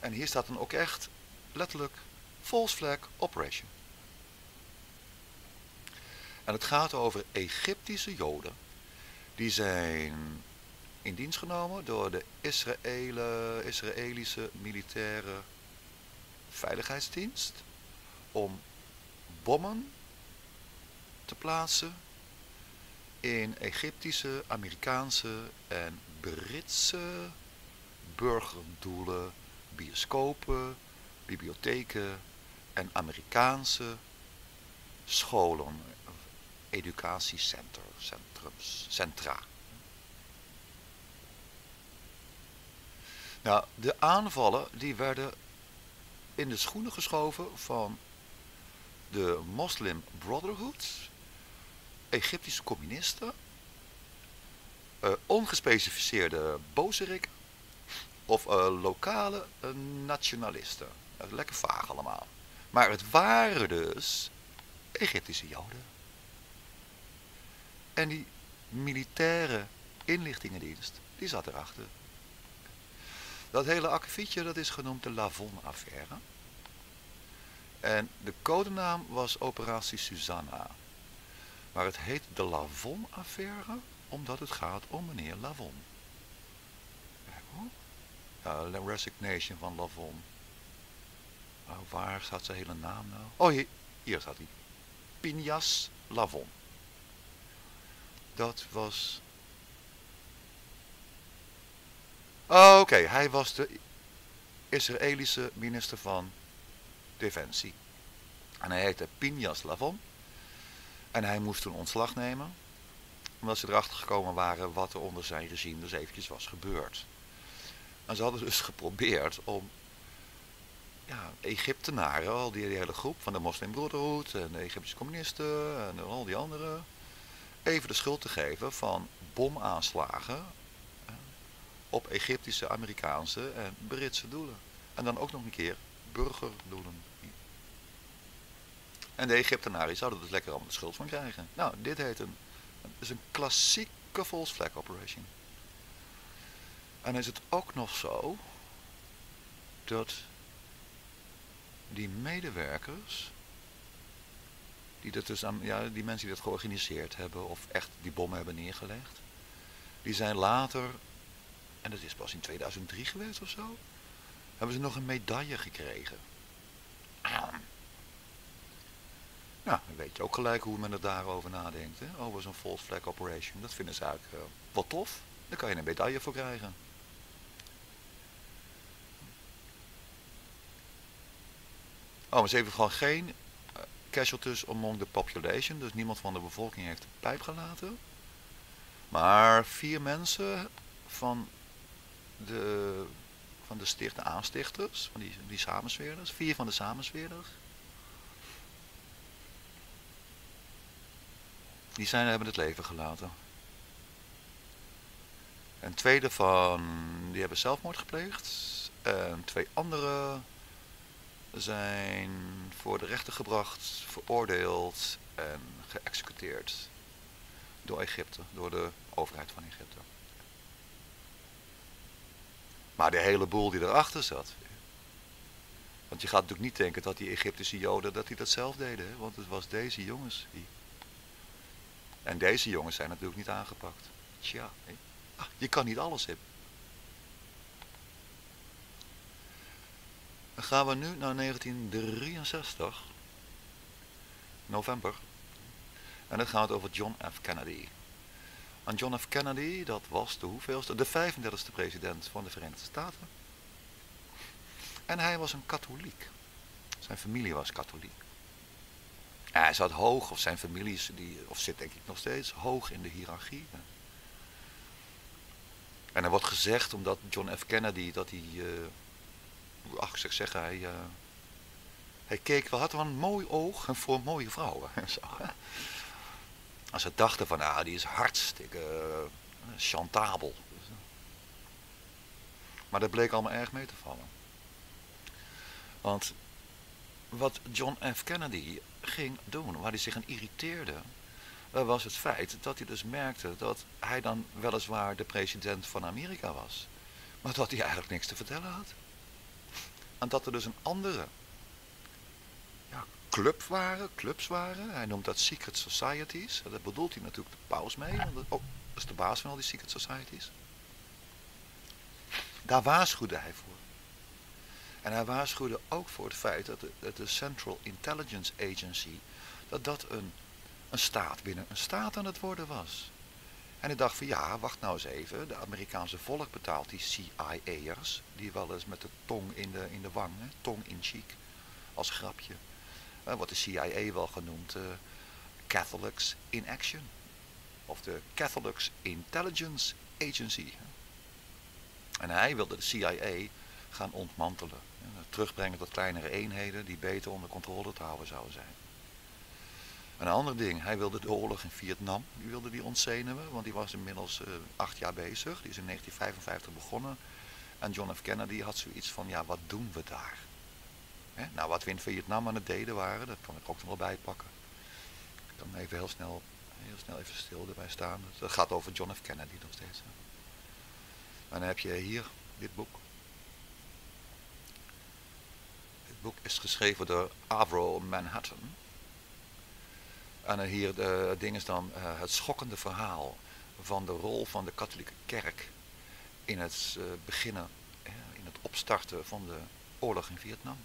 En hier staat dan ook echt letterlijk false flag operation. En het gaat over Egyptische joden. Die zijn in dienst genomen door de Israëlische militaire veiligheidsdienst om bommen te plaatsen in Egyptische, Amerikaanse en Britse burgerdoelen, bioscopen, bibliotheken en Amerikaanse scholen, educatiecentrums, centra. Nou, de aanvallen die werden in de schoenen geschoven van de Muslim Brotherhood, Egyptische communisten, uh, ongespecificeerde bozerikken of uh, lokale uh, nationalisten. Lekker vaag allemaal. Maar het waren dus Egyptische Joden. En die militaire inlichtingendienst, die zat erachter. Dat hele akkefietje, dat is genoemd de Lavon-affaire. En de codenaam was Operatie Susanna. Maar het heet de Lavon-affaire omdat het gaat om meneer Lavon. Ja, de resignation van Lavon. Oh, waar staat zijn hele naam nou? Oh, hier, hier staat hij. Pinjas Lavon. Dat was... Oh, oké, hij was de Israëlische minister van Defensie. En hij heette Pinjas Lavon. En hij moest toen ontslag nemen. Omdat ze erachter gekomen waren wat er onder zijn regime dus eventjes was gebeurd. En ze hadden dus geprobeerd om ja, Egyptenaren, al die, hele groep van de Moslim Brotherhood en de Egyptische communisten en al die anderen, even de schuld te geven van bomaanslagen op Egyptische, Amerikaanse en Britse doelen. En dan ook nog een keer burgerdoelen. En de Egyptenaren zouden dus lekker allemaal de schuld van krijgen. Nou, dit heet een, is een klassieke false flag operation. En is het ook nog zo dat die medewerkers, die, dat dus aan, ja, die mensen die dat georganiseerd hebben of echt die bommen hebben neergelegd, die zijn later, en dat is pas in 2003 geweest of zo, hebben ze nog een medaille gekregen. Nou, dan weet je ook gelijk hoe men er daarover nadenkt. Hè? Over zo'n false flag operation. Dat vinden ze eigenlijk uh, wat tof. Daar kan je een medaille voor krijgen. Oh, maar ze hebben gewoon geen uh, casualties among the population. Dus niemand van de bevolking heeft de pijp gelaten. Maar vier mensen van de, van de sticht, aanstichters, van die, die samensweerders. Vier van de samensweerders. Die zijn, hebben het leven gelaten. En twee daarvan, die hebben zelfmoord gepleegd. En twee anderen zijn voor de rechter gebracht, veroordeeld en geëxecuteerd door Egypte, door de overheid van Egypte. Maar de hele boel die erachter zat. Want je gaat natuurlijk niet denken dat die Egyptische joden dat die dat zelf deden. Hè? Want het was deze jongens. Die... En deze jongens zijn natuurlijk niet aangepakt. Tja, ah, je kan niet alles hebben. Dan gaan we nu naar 1963. November. En dan gaat het over John F. Kennedy. En John F. Kennedy, dat was de hoeveelste? De 35e president van de Verenigde Staten. En hij was een katholiek. Zijn familie was katholiek. Hij zat hoog, of zijn familie, die, of zit denk ik nog steeds, hoog in de hiërarchie. En er wordt gezegd, omdat John F. Kennedy, dat hij... Uh, ach, ik zeg zeggen, hij, uh, hij keek wel, had wel een mooi oog voor mooie vrouwen. Zo, Als ze dachten van, ah, die is hartstikke uh, chantabel. Maar dat bleek allemaal erg mee te vallen. Want wat John F. Kennedy ging doen, waar hij zich aan irriteerde, was het feit dat hij dus merkte dat hij dan weliswaar de president van Amerika was. Maar dat hij eigenlijk niks te vertellen had. En dat er dus een andere ja, club waren, clubs waren. Hij noemt dat secret societies. Dat bedoelt hij natuurlijk de paus mee. Want oh, dat is de baas van al die secret societies. Daar waarschuwde hij voor. En hij waarschuwde ook voor het feit dat de, Central Intelligence Agency, dat dat een, een staat binnen een staat aan het worden was. En ik dacht van ja, wacht nou eens even. De Amerikaanse volk betaalt die CIA'ers. Die wel eens met de tong in de, in de wang, hè, tong in cheek. Als grapje. Uh, wordt de CIA wel genoemd uh, Catholics in Action. Of de Catholics Intelligence Agency. En hij wilde de CIA gaan ontmantelen. terugbrengen tot kleinere eenheden die beter onder controle te houden zouden zijn. Een ander ding, hij wilde de oorlog in Vietnam, die wilde die ontzenuwen, want die was inmiddels uh, acht jaar bezig. Die is in 1955 begonnen. En John F. Kennedy had zoiets van, ja, wat doen we daar? Hè? Nou, wat we in Vietnam aan het deden waren, dat kan ik ook nog wel bijpakken. Ik kan even heel snel, heel snel even stil erbij staan. Dat gaat over John F. Kennedy nog steeds. En dan heb je hier dit boek. Dit boek is geschreven door Avro Manhattan. En hier het ding is dan uh, het schokkende verhaal van de rol van de katholieke kerk in het uh, beginnen, uh, in het opstarten van de oorlog in Vietnam.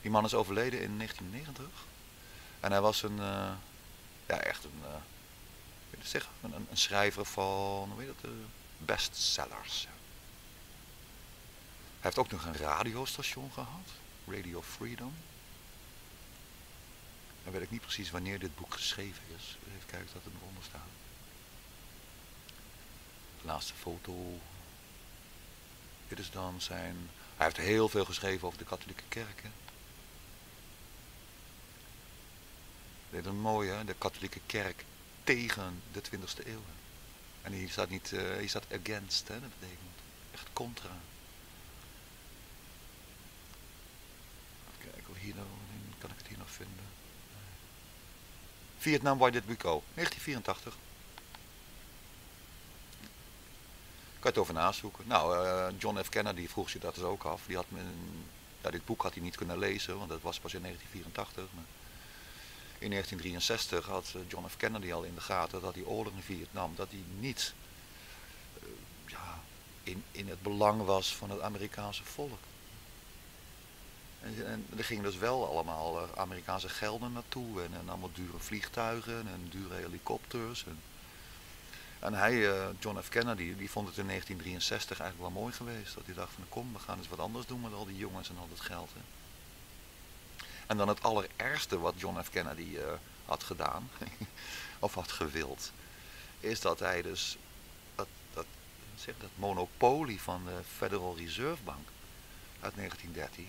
Die man is overleden in 1990 en hij was een, ja echt een, weet zeggen, een, een, schrijver van, hoe heet dat, bestsellers. Heeft ook nog een radiostation gehad, Radio Freedom. Dan weet ik niet precies wanneer dit boek geschreven is. Even kijken dat er eronder staat. De laatste foto. Dit is dan zijn... Hij heeft heel veel geschreven over de katholieke kerken. Dit is een mooie, de katholieke kerk tegen de 20e eeuw. En hier staat niet, uh, hier staat against, hè, dat betekent echt contra. Even kijken, hier kan ik het hier nog vinden. Vietnam Why Did We Go, 1984. Kan je het over nazoeken. Nou, uh, John F. Kennedy vroeg zich dat dus ook af. Die had men, ja, dit boek had hij niet kunnen lezen, want dat was pas in 1984. Maar in 1963 had eh, John F. Kennedy al in de gaten dat die oorlog in Vietnam, dat die niet uh, ja, in, in het belang was van het Amerikaanse volk. En, er gingen dus wel allemaal uh, Amerikaanse gelden naartoe en, allemaal dure vliegtuigen en dure helikopters. En, en hij, uh, John F. Kennedy, die vond het in 1963 eigenlijk wel mooi geweest. Dat hij dacht van kom, we gaan eens wat anders doen met al die jongens en al dat geld. En dan het allerergste wat John F. Kennedy uh, had gedaan, of had gewild, is dat hij dus dat, dat, dat monopolie van de Federal Reserve Bank uit 1913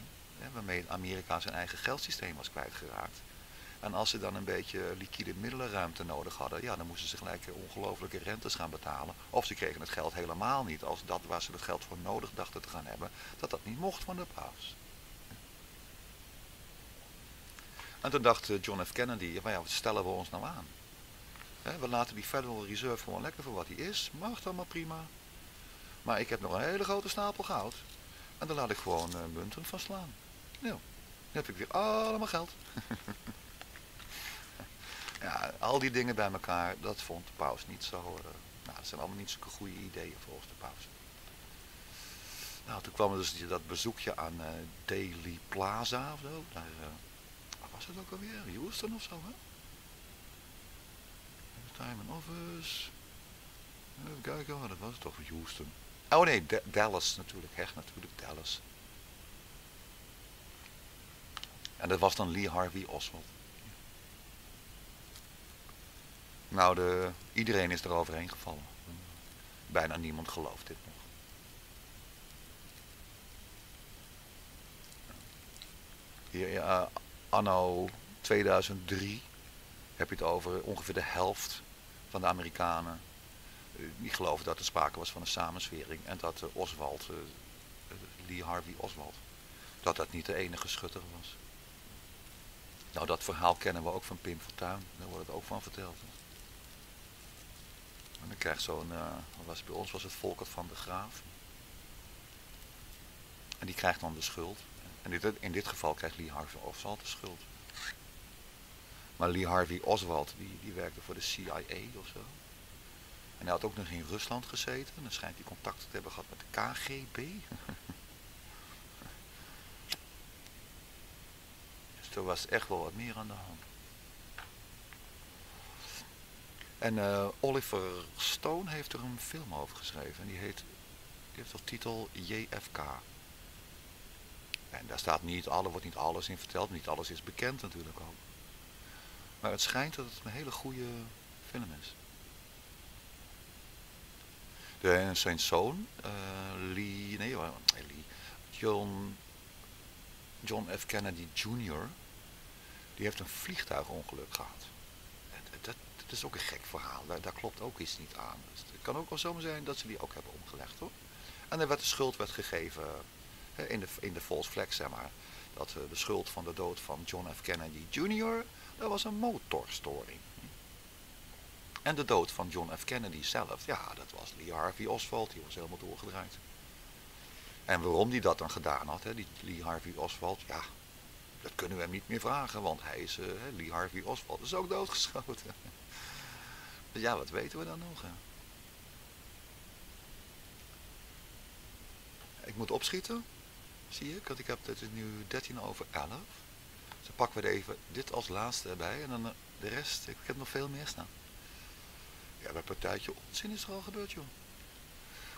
waarmee Amerika zijn eigen geldsysteem was kwijtgeraakt. En als ze dan een beetje liquide middelenruimte nodig hadden, ja, dan moesten ze gelijk ongelofelijke rentes gaan betalen. Of ze kregen het geld helemaal niet, als dat waar ze het geld voor nodig dachten te gaan hebben, dat dat niet mocht van de paus. En toen dacht eh, John F. Kennedy, ja, wat stellen we ons nou aan? we laten die Federal Reserve gewoon lekker voor wat hij is, mag maar prima. Maar ik heb nog een hele grote stapel goud. En daar laat ik gewoon uh, munten van slaan. Nou, dan heb ik weer allemaal geld. ja, al die dingen bij elkaar, dat vond de paus niet zo... Uh, nou, dat zijn allemaal niet zulke goede ideeën volgens de paus. Nou, toen kwam er dus dat bezoekje aan uh, Daily Plaza of zo. Daar, uh, waar was het ook alweer? Houston of zo, hè? Time Office. Even kijken, wat dat was toch Houston. Oh nee, Dallas natuurlijk, echt natuurlijk Dallas. En dat was dan Lee Harvey Oswald. Nou, de, iedereen is er overheen gevallen. Bijna niemand gelooft dit nog. Hier, anno 2003 heb je het over ongeveer de helft van de Amerikanen eh, die geloven dat er sprake was van een samenswering en dat Oswald, uh, Lee Harvey Oswald, dat dat niet de enige schutter was. Nou, dat verhaal kennen we ook van Pim Fortuyn. Daar wordt het ook van verteld. En dan krijgt zo'n, uh, was, bij ons was het Volkert van de Graaf. En die krijgt dan de schuld. En dit, in dit geval krijgt Lee Harvey Oswald de schuld. Maar Lee Harvey Oswald, die, die werkte voor de CIA of zo. En hij had ook nog in Rusland gezeten. En dan schijnt hij contact te hebben gehad met de KGB. er was echt wel wat meer aan de hand. En uh, Oliver Stone heeft er een film over geschreven. En die, heet, die heeft als titel JFK. En daar staat niet, alle, wordt niet alles in verteld. Niet alles is bekend natuurlijk ook. Maar het schijnt dat het een hele goede film is. De, zijn zoon, uh, Lee, nee, Lee, John, John F. Kennedy Jr., die heeft een vliegtuigongeluk gehad. Dat, dat is ook een gek verhaal, daar, klopt ook iets niet aan. Dus het kan ook wel zomaar zijn dat ze die ook hebben omgelegd hoor. En er werd de schuld werd gegeven in de, in de false flag, zeg maar. Dat eh, de schuld van de dood van John F. Kennedy Jr. dat was een motorstoring. En de dood van John F. Kennedy zelf, ja, dat was Lee Harvey Oswald, die was helemaal doorgedraaid. En waarom die dat dan gedaan had, hè, die Lee Harvey Oswald, ja, dat kunnen we hem niet meer vragen, want hij is, uh, Lee Harvey Oswald is ook doodgeschoten. ja, wat weten we dan nog? Hè? Ik moet opschieten, zie ik, want ik heb, het is nu 13 over 11. Dus dan pakken we even dit als laatste erbij en dan eh, de rest, ik heb nog veel meer staan. Ja, bij partijtje onzin is er al gebeurd, joh.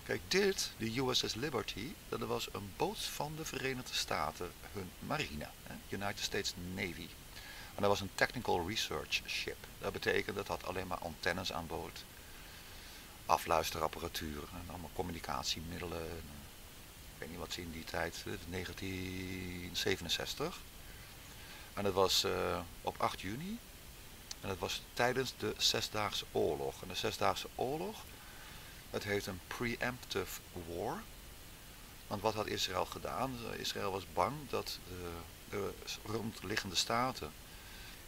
Kijk, dit, de USS Liberty, dat was een boot van de Verenigde Staten, hun marine, United States Navy. En dat was een technical research ship. Dat betekent dat had alleen maar antennes aan boord, afluisterapparatuur en allemaal communicatiemiddelen. Ik weet niet wat ze in die tijd, 1967. En dat was uh, op 8 juni. En dat was tijdens de Zesdaagse Oorlog. En de Zesdaagse Oorlog het heet een preemptive war. Want wat had Israël gedaan? Israël was bang dat de, de rondliggende staten,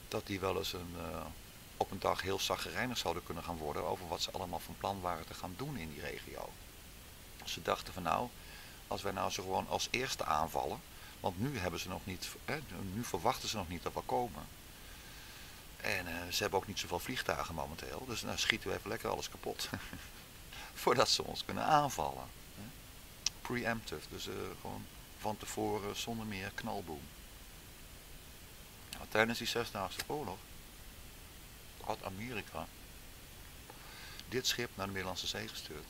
dat die wel eens een, uh, op een dag heel zaggerijnig zouden kunnen gaan worden over wat ze allemaal van plan waren te gaan doen in die regio. Ze dachten van nou, als wij nou zo gewoon als eerste aanvallen, want nu hebben ze nog niet, nu verwachten ze nog niet dat we komen. En uh, ze hebben ook niet zoveel vliegtuigen momenteel, dus nou schieten we even lekker alles kapot. voordat ze ons kunnen aanvallen. Preemptive, dus uh, gewoon van tevoren zonder meer knalboom. Tijdens die zesdaagse oorlog had Amerika dit schip naar de Middellandse Zee gestuurd.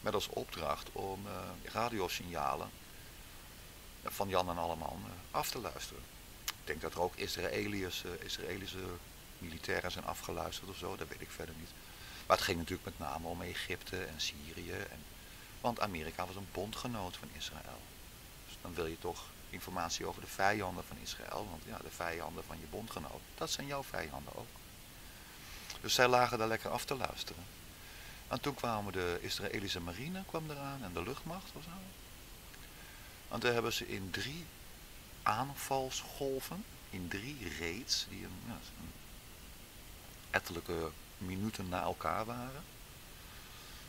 Met als opdracht om uh, radiosignalen van Jan en Alleman uh, af te luisteren. Ik denk dat er ook Israëliërs, Israëlische militairen zijn afgeluisterd of zo, dat weet ik verder niet. Maar het ging natuurlijk met name om Egypte en Syrië. En, want Amerika was een bondgenoot van Israël. Dus dan wil je toch informatie over de vijanden van Israël. Want ja, de vijanden van je bondgenoot, dat zijn jouw vijanden ook. Dus zij lagen daar lekker af te luisteren. En toen kwamen de Israëlische marine kwam eraan en de luchtmacht of zo. En toen hebben ze in drie aanvalsgolven, in drie raids, die een, ja, een ettelijke minuten na elkaar waren,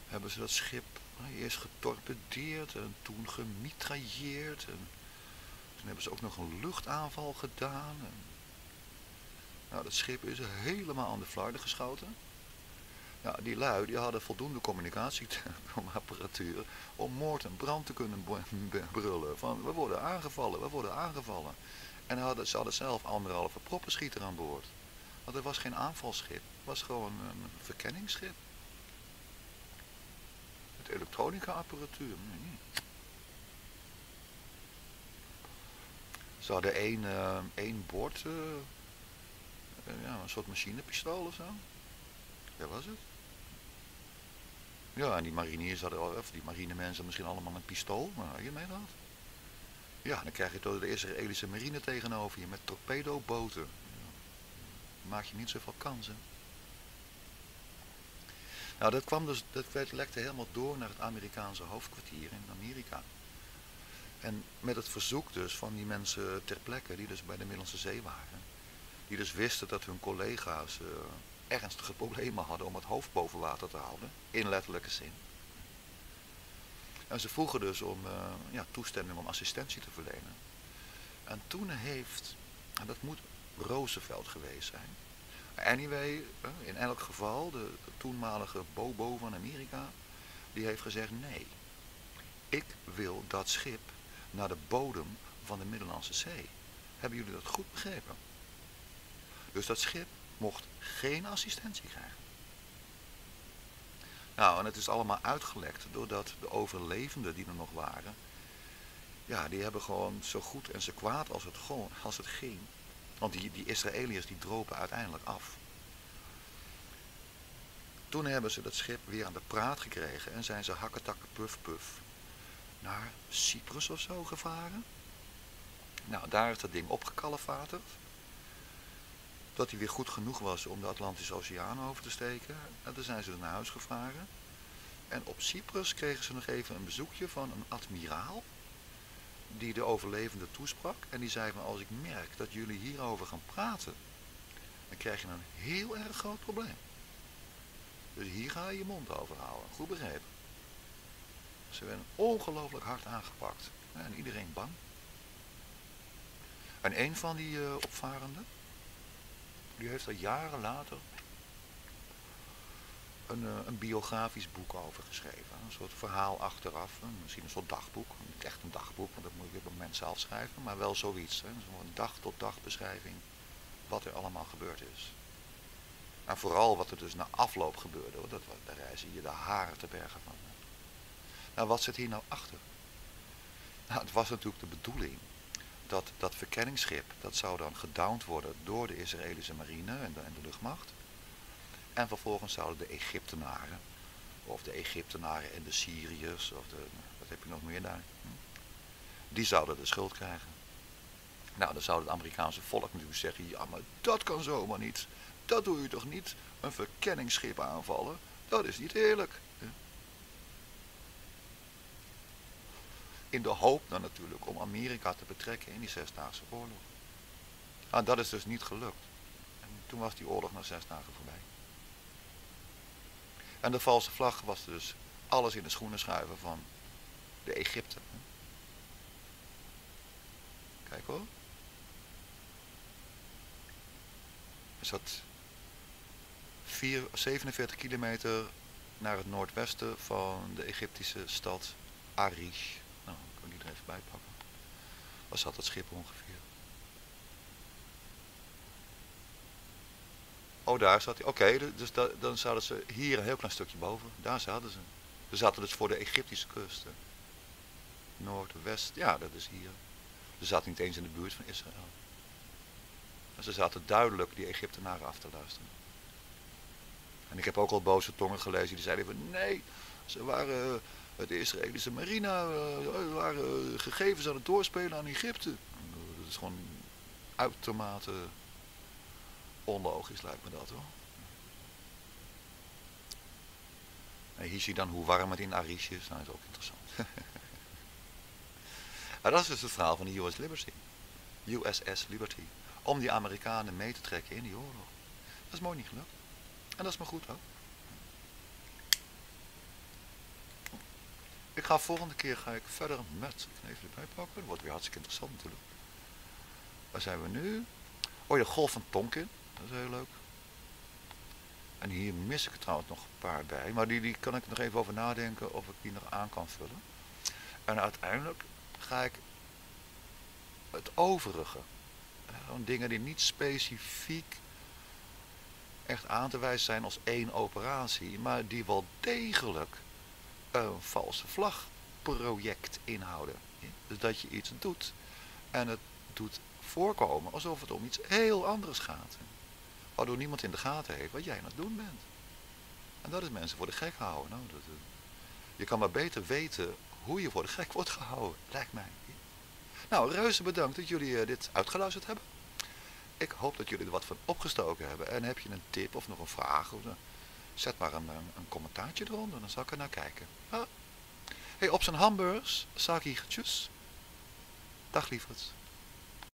hebben ze dat schip eerst getorpedeerd en toen gemitrailleerd. En toen hebben ze ook nog een luchtaanval gedaan. Nou, dat schip is helemaal aan de flarde geschoten. Die lui die hadden voldoende communicatieapparatuur om moord en brand te kunnen brullen. Van, we worden aangevallen, we worden aangevallen. En hadden, ze hadden zelf anderhalve proppenschieter aan boord. Want er was geen aanvalschip. Het was gewoon een verkenningsschip. Met elektronica apparatuur. Ze hadden één, uh, één bord, uh, ja, een soort machinepistool of zo. Dat was het. Ja, en die mariniers hadden, of die marinemensen misschien allemaal een pistool, maar je mee gehad? Ja, dan krijg je toch de Israëlische marine tegenover je met torpedoboten maak je niet zoveel kansen. Nou, dat kwam dus, dat lekte helemaal door naar het Amerikaanse hoofdkwartier in Amerika. En met het verzoek dus van die mensen ter plekke, die dus bij de Middellandse Zee waren, die dus wisten dat hun collega's uh, ernstige problemen hadden om het hoofd boven water te houden, in letterlijke zin. En ze vroegen dus om uh, ja, toestemming om assistentie te verlenen. En toen heeft, en dat moet Roosevelt geweest zijn. Anyway, in elk geval, de, toenmalige Bobo van Amerika, die heeft gezegd nee. Ik wil dat schip naar de bodem van de Middellandse Zee. Hebben jullie dat goed begrepen? Dus dat schip mocht geen assistentie krijgen. Nou, en het is allemaal uitgelekt doordat de overlevenden die er nog waren, ja, die hebben gewoon zo goed en zo kwaad als het, als het ging, want die, die Israëliërs die dropen uiteindelijk af. Toen hebben ze dat schip weer aan de praat gekregen en zijn ze hakketakken puf puf naar Cyprus of zo gevaren. Nou, daar is dat ding opgekalefaterd. dat hij weer goed genoeg was om de Atlantische Oceaan over te steken. En toen zijn ze naar huis gevaren. En op Cyprus kregen ze nog even een bezoekje van een admiraal die de overlevende toesprak. En die zei van als ik merk dat jullie hierover gaan praten, dan krijg je een heel erg groot probleem. Dus hier ga je je mond over houden. Goed begrepen. Ze werden ongelooflijk hard aangepakt. En iedereen bang. En een van die uh, opvarenden, die heeft er jaren later een, uh, een, biografisch boek over geschreven. Een soort verhaal achteraf, misschien een soort dagboek. Niet echt een dagboek, want dat moet je op het moment zelf schrijven, maar wel zoiets. Zo'n dag tot dag beschrijving wat er allemaal gebeurd is. En vooral wat er dus na afloop gebeurde, hoor, dat, daar reizen je de haren te bergen van. Nou, wat zit hier nou achter? Nou, het was natuurlijk de bedoeling dat dat verkenningsschip, dat zou dan gedowned worden door de Israëlische marine en en de luchtmacht. En vervolgens zouden de Egyptenaren, of de Egyptenaren en de Syriërs, of de, wat heb je nog meer daar, hm? die zouden de schuld krijgen. Nou, dan zou het Amerikaanse volk natuurlijk zeggen, ja, maar dat kan zomaar niet. Dat doe je toch niet? Een verkenningsschip aanvallen? Dat is niet eerlijk. In de hoop dan natuurlijk om Amerika te betrekken in die Zesdaagse Oorlog. Nou, dat is dus niet gelukt. En toen was die oorlog na zes dagen voorbij. En de valse vlag was dus alles in de schoenen schuiven van de Egypte. Kijk hoor. Zat 4, 47 kilometer naar het noordwesten van de Egyptische stad Arish. Nou, ik kan die er even bij pakken. Waar zat het schip ongeveer? Oh, daar zat hij. Oké, dus dan zouden ze hier een heel klein stukje boven. Daar zaten ze. Ze zaten dus voor de Egyptische kust. Noordwest, ja, dat is hier. Ze zaten niet eens in de buurt van Israël. En ze zaten duidelijk die Egyptenaren af te luisteren. En ik heb ook al boze tongen gelezen die zeiden van nee, ze waren eh, de Israëlische marine uh, waren gegevens aan het doorspelen aan Egypte. Dat is gewoon uitermate onlogisch lijkt me dat hoor. En hier zie je dan hoe warm het in Arish is. Nou, dat is ook interessant. maar dat is dus het verhaal van de US Liberty. USS Liberty. Om die Amerikanen mee te trekken in die oorlog. Dat is mooi niet gelukt. En dat is maar goed ook. Ik ga volgende keer ga ik verder met, even erbij pakken, dat wordt weer hartstikke interessant natuurlijk. Waar zijn we nu? Oh ja, Golf van Tonkin, dat is heel leuk. En hier mis ik trouwens nog een paar bij, maar die, die kan ik nog even over nadenken of ik die nog aan kan vullen. En uiteindelijk ga ik het overige, gewoon dingen die niet specifiek echt aan te wijzen zijn als één operatie, maar die wel degelijk een valse vlagproject inhouden. Dus dat je iets doet en het doet voorkomen alsof het om iets heel anders gaat. Waardoor niemand in de gaten heeft wat jij aan het doen bent. En dat is mensen voor de gek houden. Nou, dat, eh, je kan maar beter weten hoe je voor de gek wordt gehouden, lijkt mij. Nou, reuze bedankt dat jullie eh, dit uitgeluisterd hebben. Ik hoop dat jullie er wat van opgestoken hebben. En heb je een tip of nog een vraag, zet maar een, een, commentaartje eronder. Dan zal ik er naar kijken. Hey, op zijn hamburgers, ik tjus. Dag lieverds.